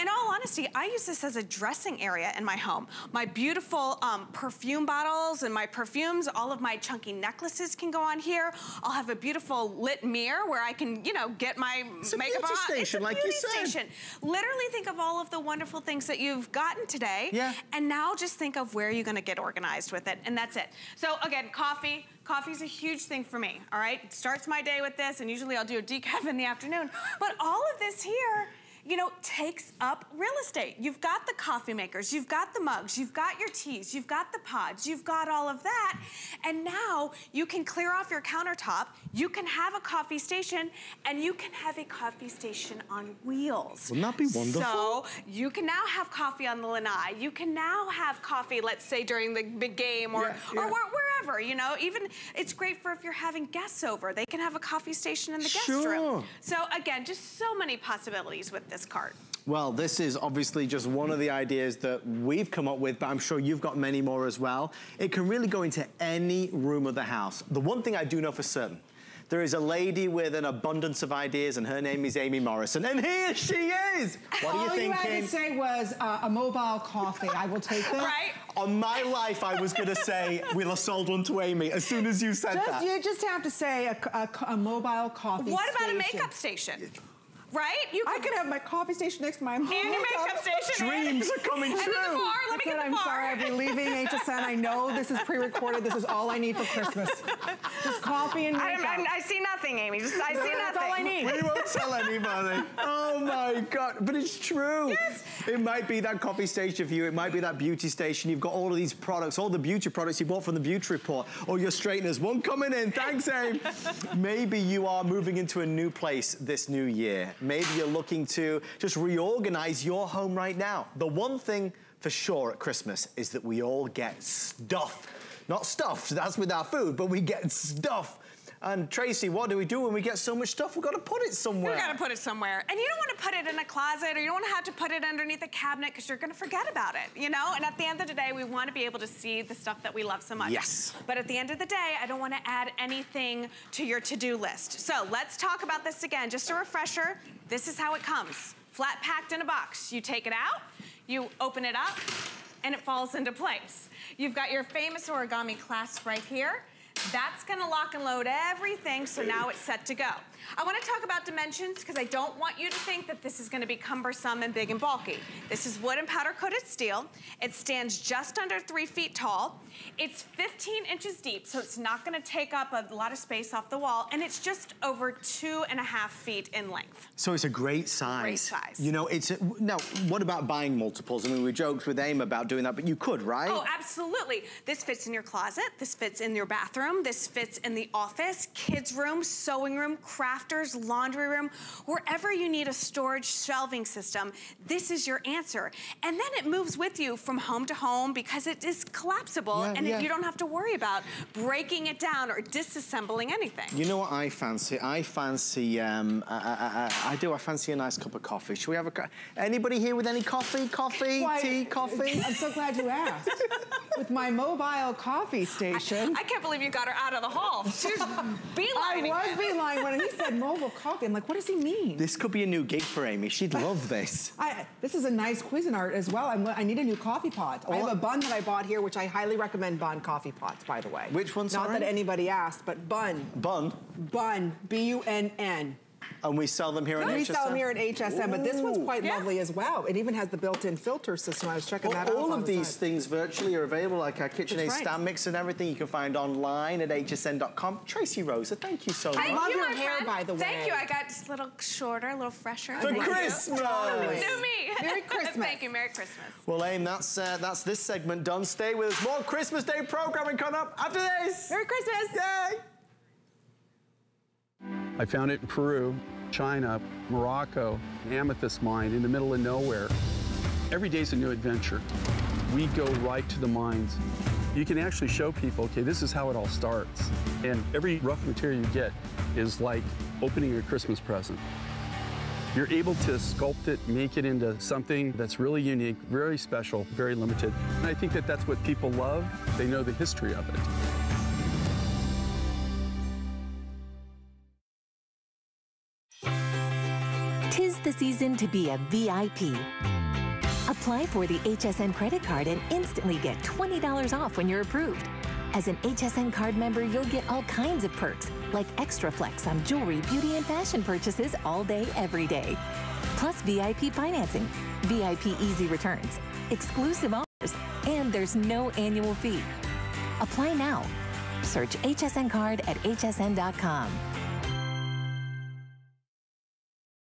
In all honesty, I use this as a dressing area in my home. My beautiful um, perfume bottles and my perfumes, all of my chunky necklaces can go on here. I'll have a beautiful lit mirror where I can, you know, get my it's makeup on. Station, it's a like you said. station. Literally think of all of the wonderful things that you've gotten today. Yeah. And now just think of where you're gonna get organized with it, and that's it. So again, coffee. Coffee's a huge thing for me, all right? It starts my day with this, and usually I'll do a decaf in the afternoon. But all of this here, you know, takes up real estate. You've got the coffee makers, you've got the mugs, you've got your teas, you've got the pods, you've got all of that. And now you can clear off your countertop, you can have a coffee station, and you can have a coffee station on wheels. Wouldn't that be wonderful? So you can now have coffee on the lanai. You can now have coffee, let's say during the big game or, Yeah, yeah. or wherever, you know. Even it's great for if you're having guests over. They can have a coffee station in the guest Sure. room. So again, just so many possibilities with this cart. Well, this is obviously just one of the ideas that we've come up with, but I'm sure you've got many more as well. It can really go into any room of the house. The one thing I do know for certain, there is a lady with an abundance of ideas and her name is Amy Morrison. And here she is! What are you All you had thinking? to say was uh, a mobile coffee. I will take this. Right? On my life, I was gonna say, we'll have sold one to Amy as soon as you said Just, that. you just have to say a, a, a mobile coffee What about a makeup station? Right? You I could have my coffee station next to my and your makeup station. Dreams are coming and then true. the bar. Let me That's get the I'm bar. sorry, I'll be leaving HSN. I know this is pre-recorded. This is all I need for Christmas. Just coffee and makeup. I, I see nothing, Amy. Just I see nothing. That's all I need. We won't tell anybody. Oh my God, but it's true. Yes. It might be that coffee station for you. It might be that beauty station. You've got all of these products, all the beauty products you bought from the Beauty Report, or your straighteners. One coming in, thanks, Amy. Maybe you are moving into a new place this new year. Maybe you're looking to just reorganize your home right now. The one thing for sure at Christmas is that we all get stuff. Not stuffed, that's with our food, but we get stuff. And Tracy, what do we do when we get so much stuff? We've got to put it somewhere. You gotta put it somewhere. And you don't wanna put it in a closet or you don't want to have to put it underneath a cabinet because you're gonna forget about it, you know? And at the end of the day, we wanna be able to see the stuff that we love so much. Yes. But at the end of the day, I don't wanna add anything to your to-do list. So let's talk about this again. Just a refresher, this is how it comes. Flat packed in a box. You take it out, you open it up, and it falls into place. You've got your famous origami clasp right here. That's gonna lock and load everything, so now it's set to go. I wanna talk about dimensions because I don't want you to think that this is gonna be cumbersome and big and bulky. This is wood and powder coated steel. It stands just under three feet tall. It's 15 inches deep, so it's not gonna take up a lot of space off the wall, and it's just over two and a half feet in length. So it's a great size. Great size. You know, it's a, now. What about buying multiples? I mean, we joked with Aim about doing that, but you could, right? Oh, absolutely. This fits in your closet. This fits in your bathroom. This fits in the office, kids' room, sewing room, craft room, crafters, laundry room, wherever you need a storage shelving system. This is your answer. And then it moves with you from home to home because it is collapsible Yeah, and yeah. you don't have to worry about breaking it down or disassembling anything. You know what I fancy? I fancy. Um, I, I, I, I do. I fancy a nice cup of coffee. Should we have a? co- Anybody here with any coffee? Coffee? Why, tea? Coffee? I'm so glad you asked. With my mobile coffee station. I can't believe you got her out of the hall. She was I was it. being lying when he said mobile coffee. I'm like, what does he mean? this could be a new gig for Amy. She'd love this. I, this is a nice Cuisinart as well. I'm, I need a new coffee pot. I have a Bunn that I bought here, which I highly recommend Bunn coffee pots, by the way. Which one, Not sorry? that anybody asked, but Bunn. Bunn, Bunn. B-U-N-N. And we sell them here at We HSN. We sell them here at HSN, but this one's quite Yeah. lovely as well. It even has the built-in filter system. I was checking Well, that out. all of the these side. things virtually are available, like our KitchenAid right. stand mix and everything you can find online at hsn.com. Tracy Rosa, thank you so much. Thank love you, your my hair, friend. by the way. Thank you. I got just a little shorter, a little fresher. For Thank you. Christmas! New me. Merry Christmas. Thank you. Merry Christmas. Well, Aim, that's uh, that's this segment done. Stay with us. More Christmas Day programming coming up after this. Merry Christmas! Yay! I found it in Peru. China, Morocco, amethyst mine in the middle of nowhere. Every day is a new adventure. We go right to the mines. You can actually show people, okay, this is how it all starts. And every rough material you get is like opening a Christmas present. You're able to sculpt it, make it into something that's really unique, very special, very limited. And I think that that's what people love. They know the history of it. The season to be a VIP. Apply for the HSN credit card and instantly get $20 off when you're approved. As an HSN card member, you'll get all kinds of perks, like extra flex on jewelry, beauty, and fashion purchases all day, every day. Plus VIP financing, VIP easy returns, exclusive offers, and there's no annual fee. Apply now. Search HSN card at hsn.com.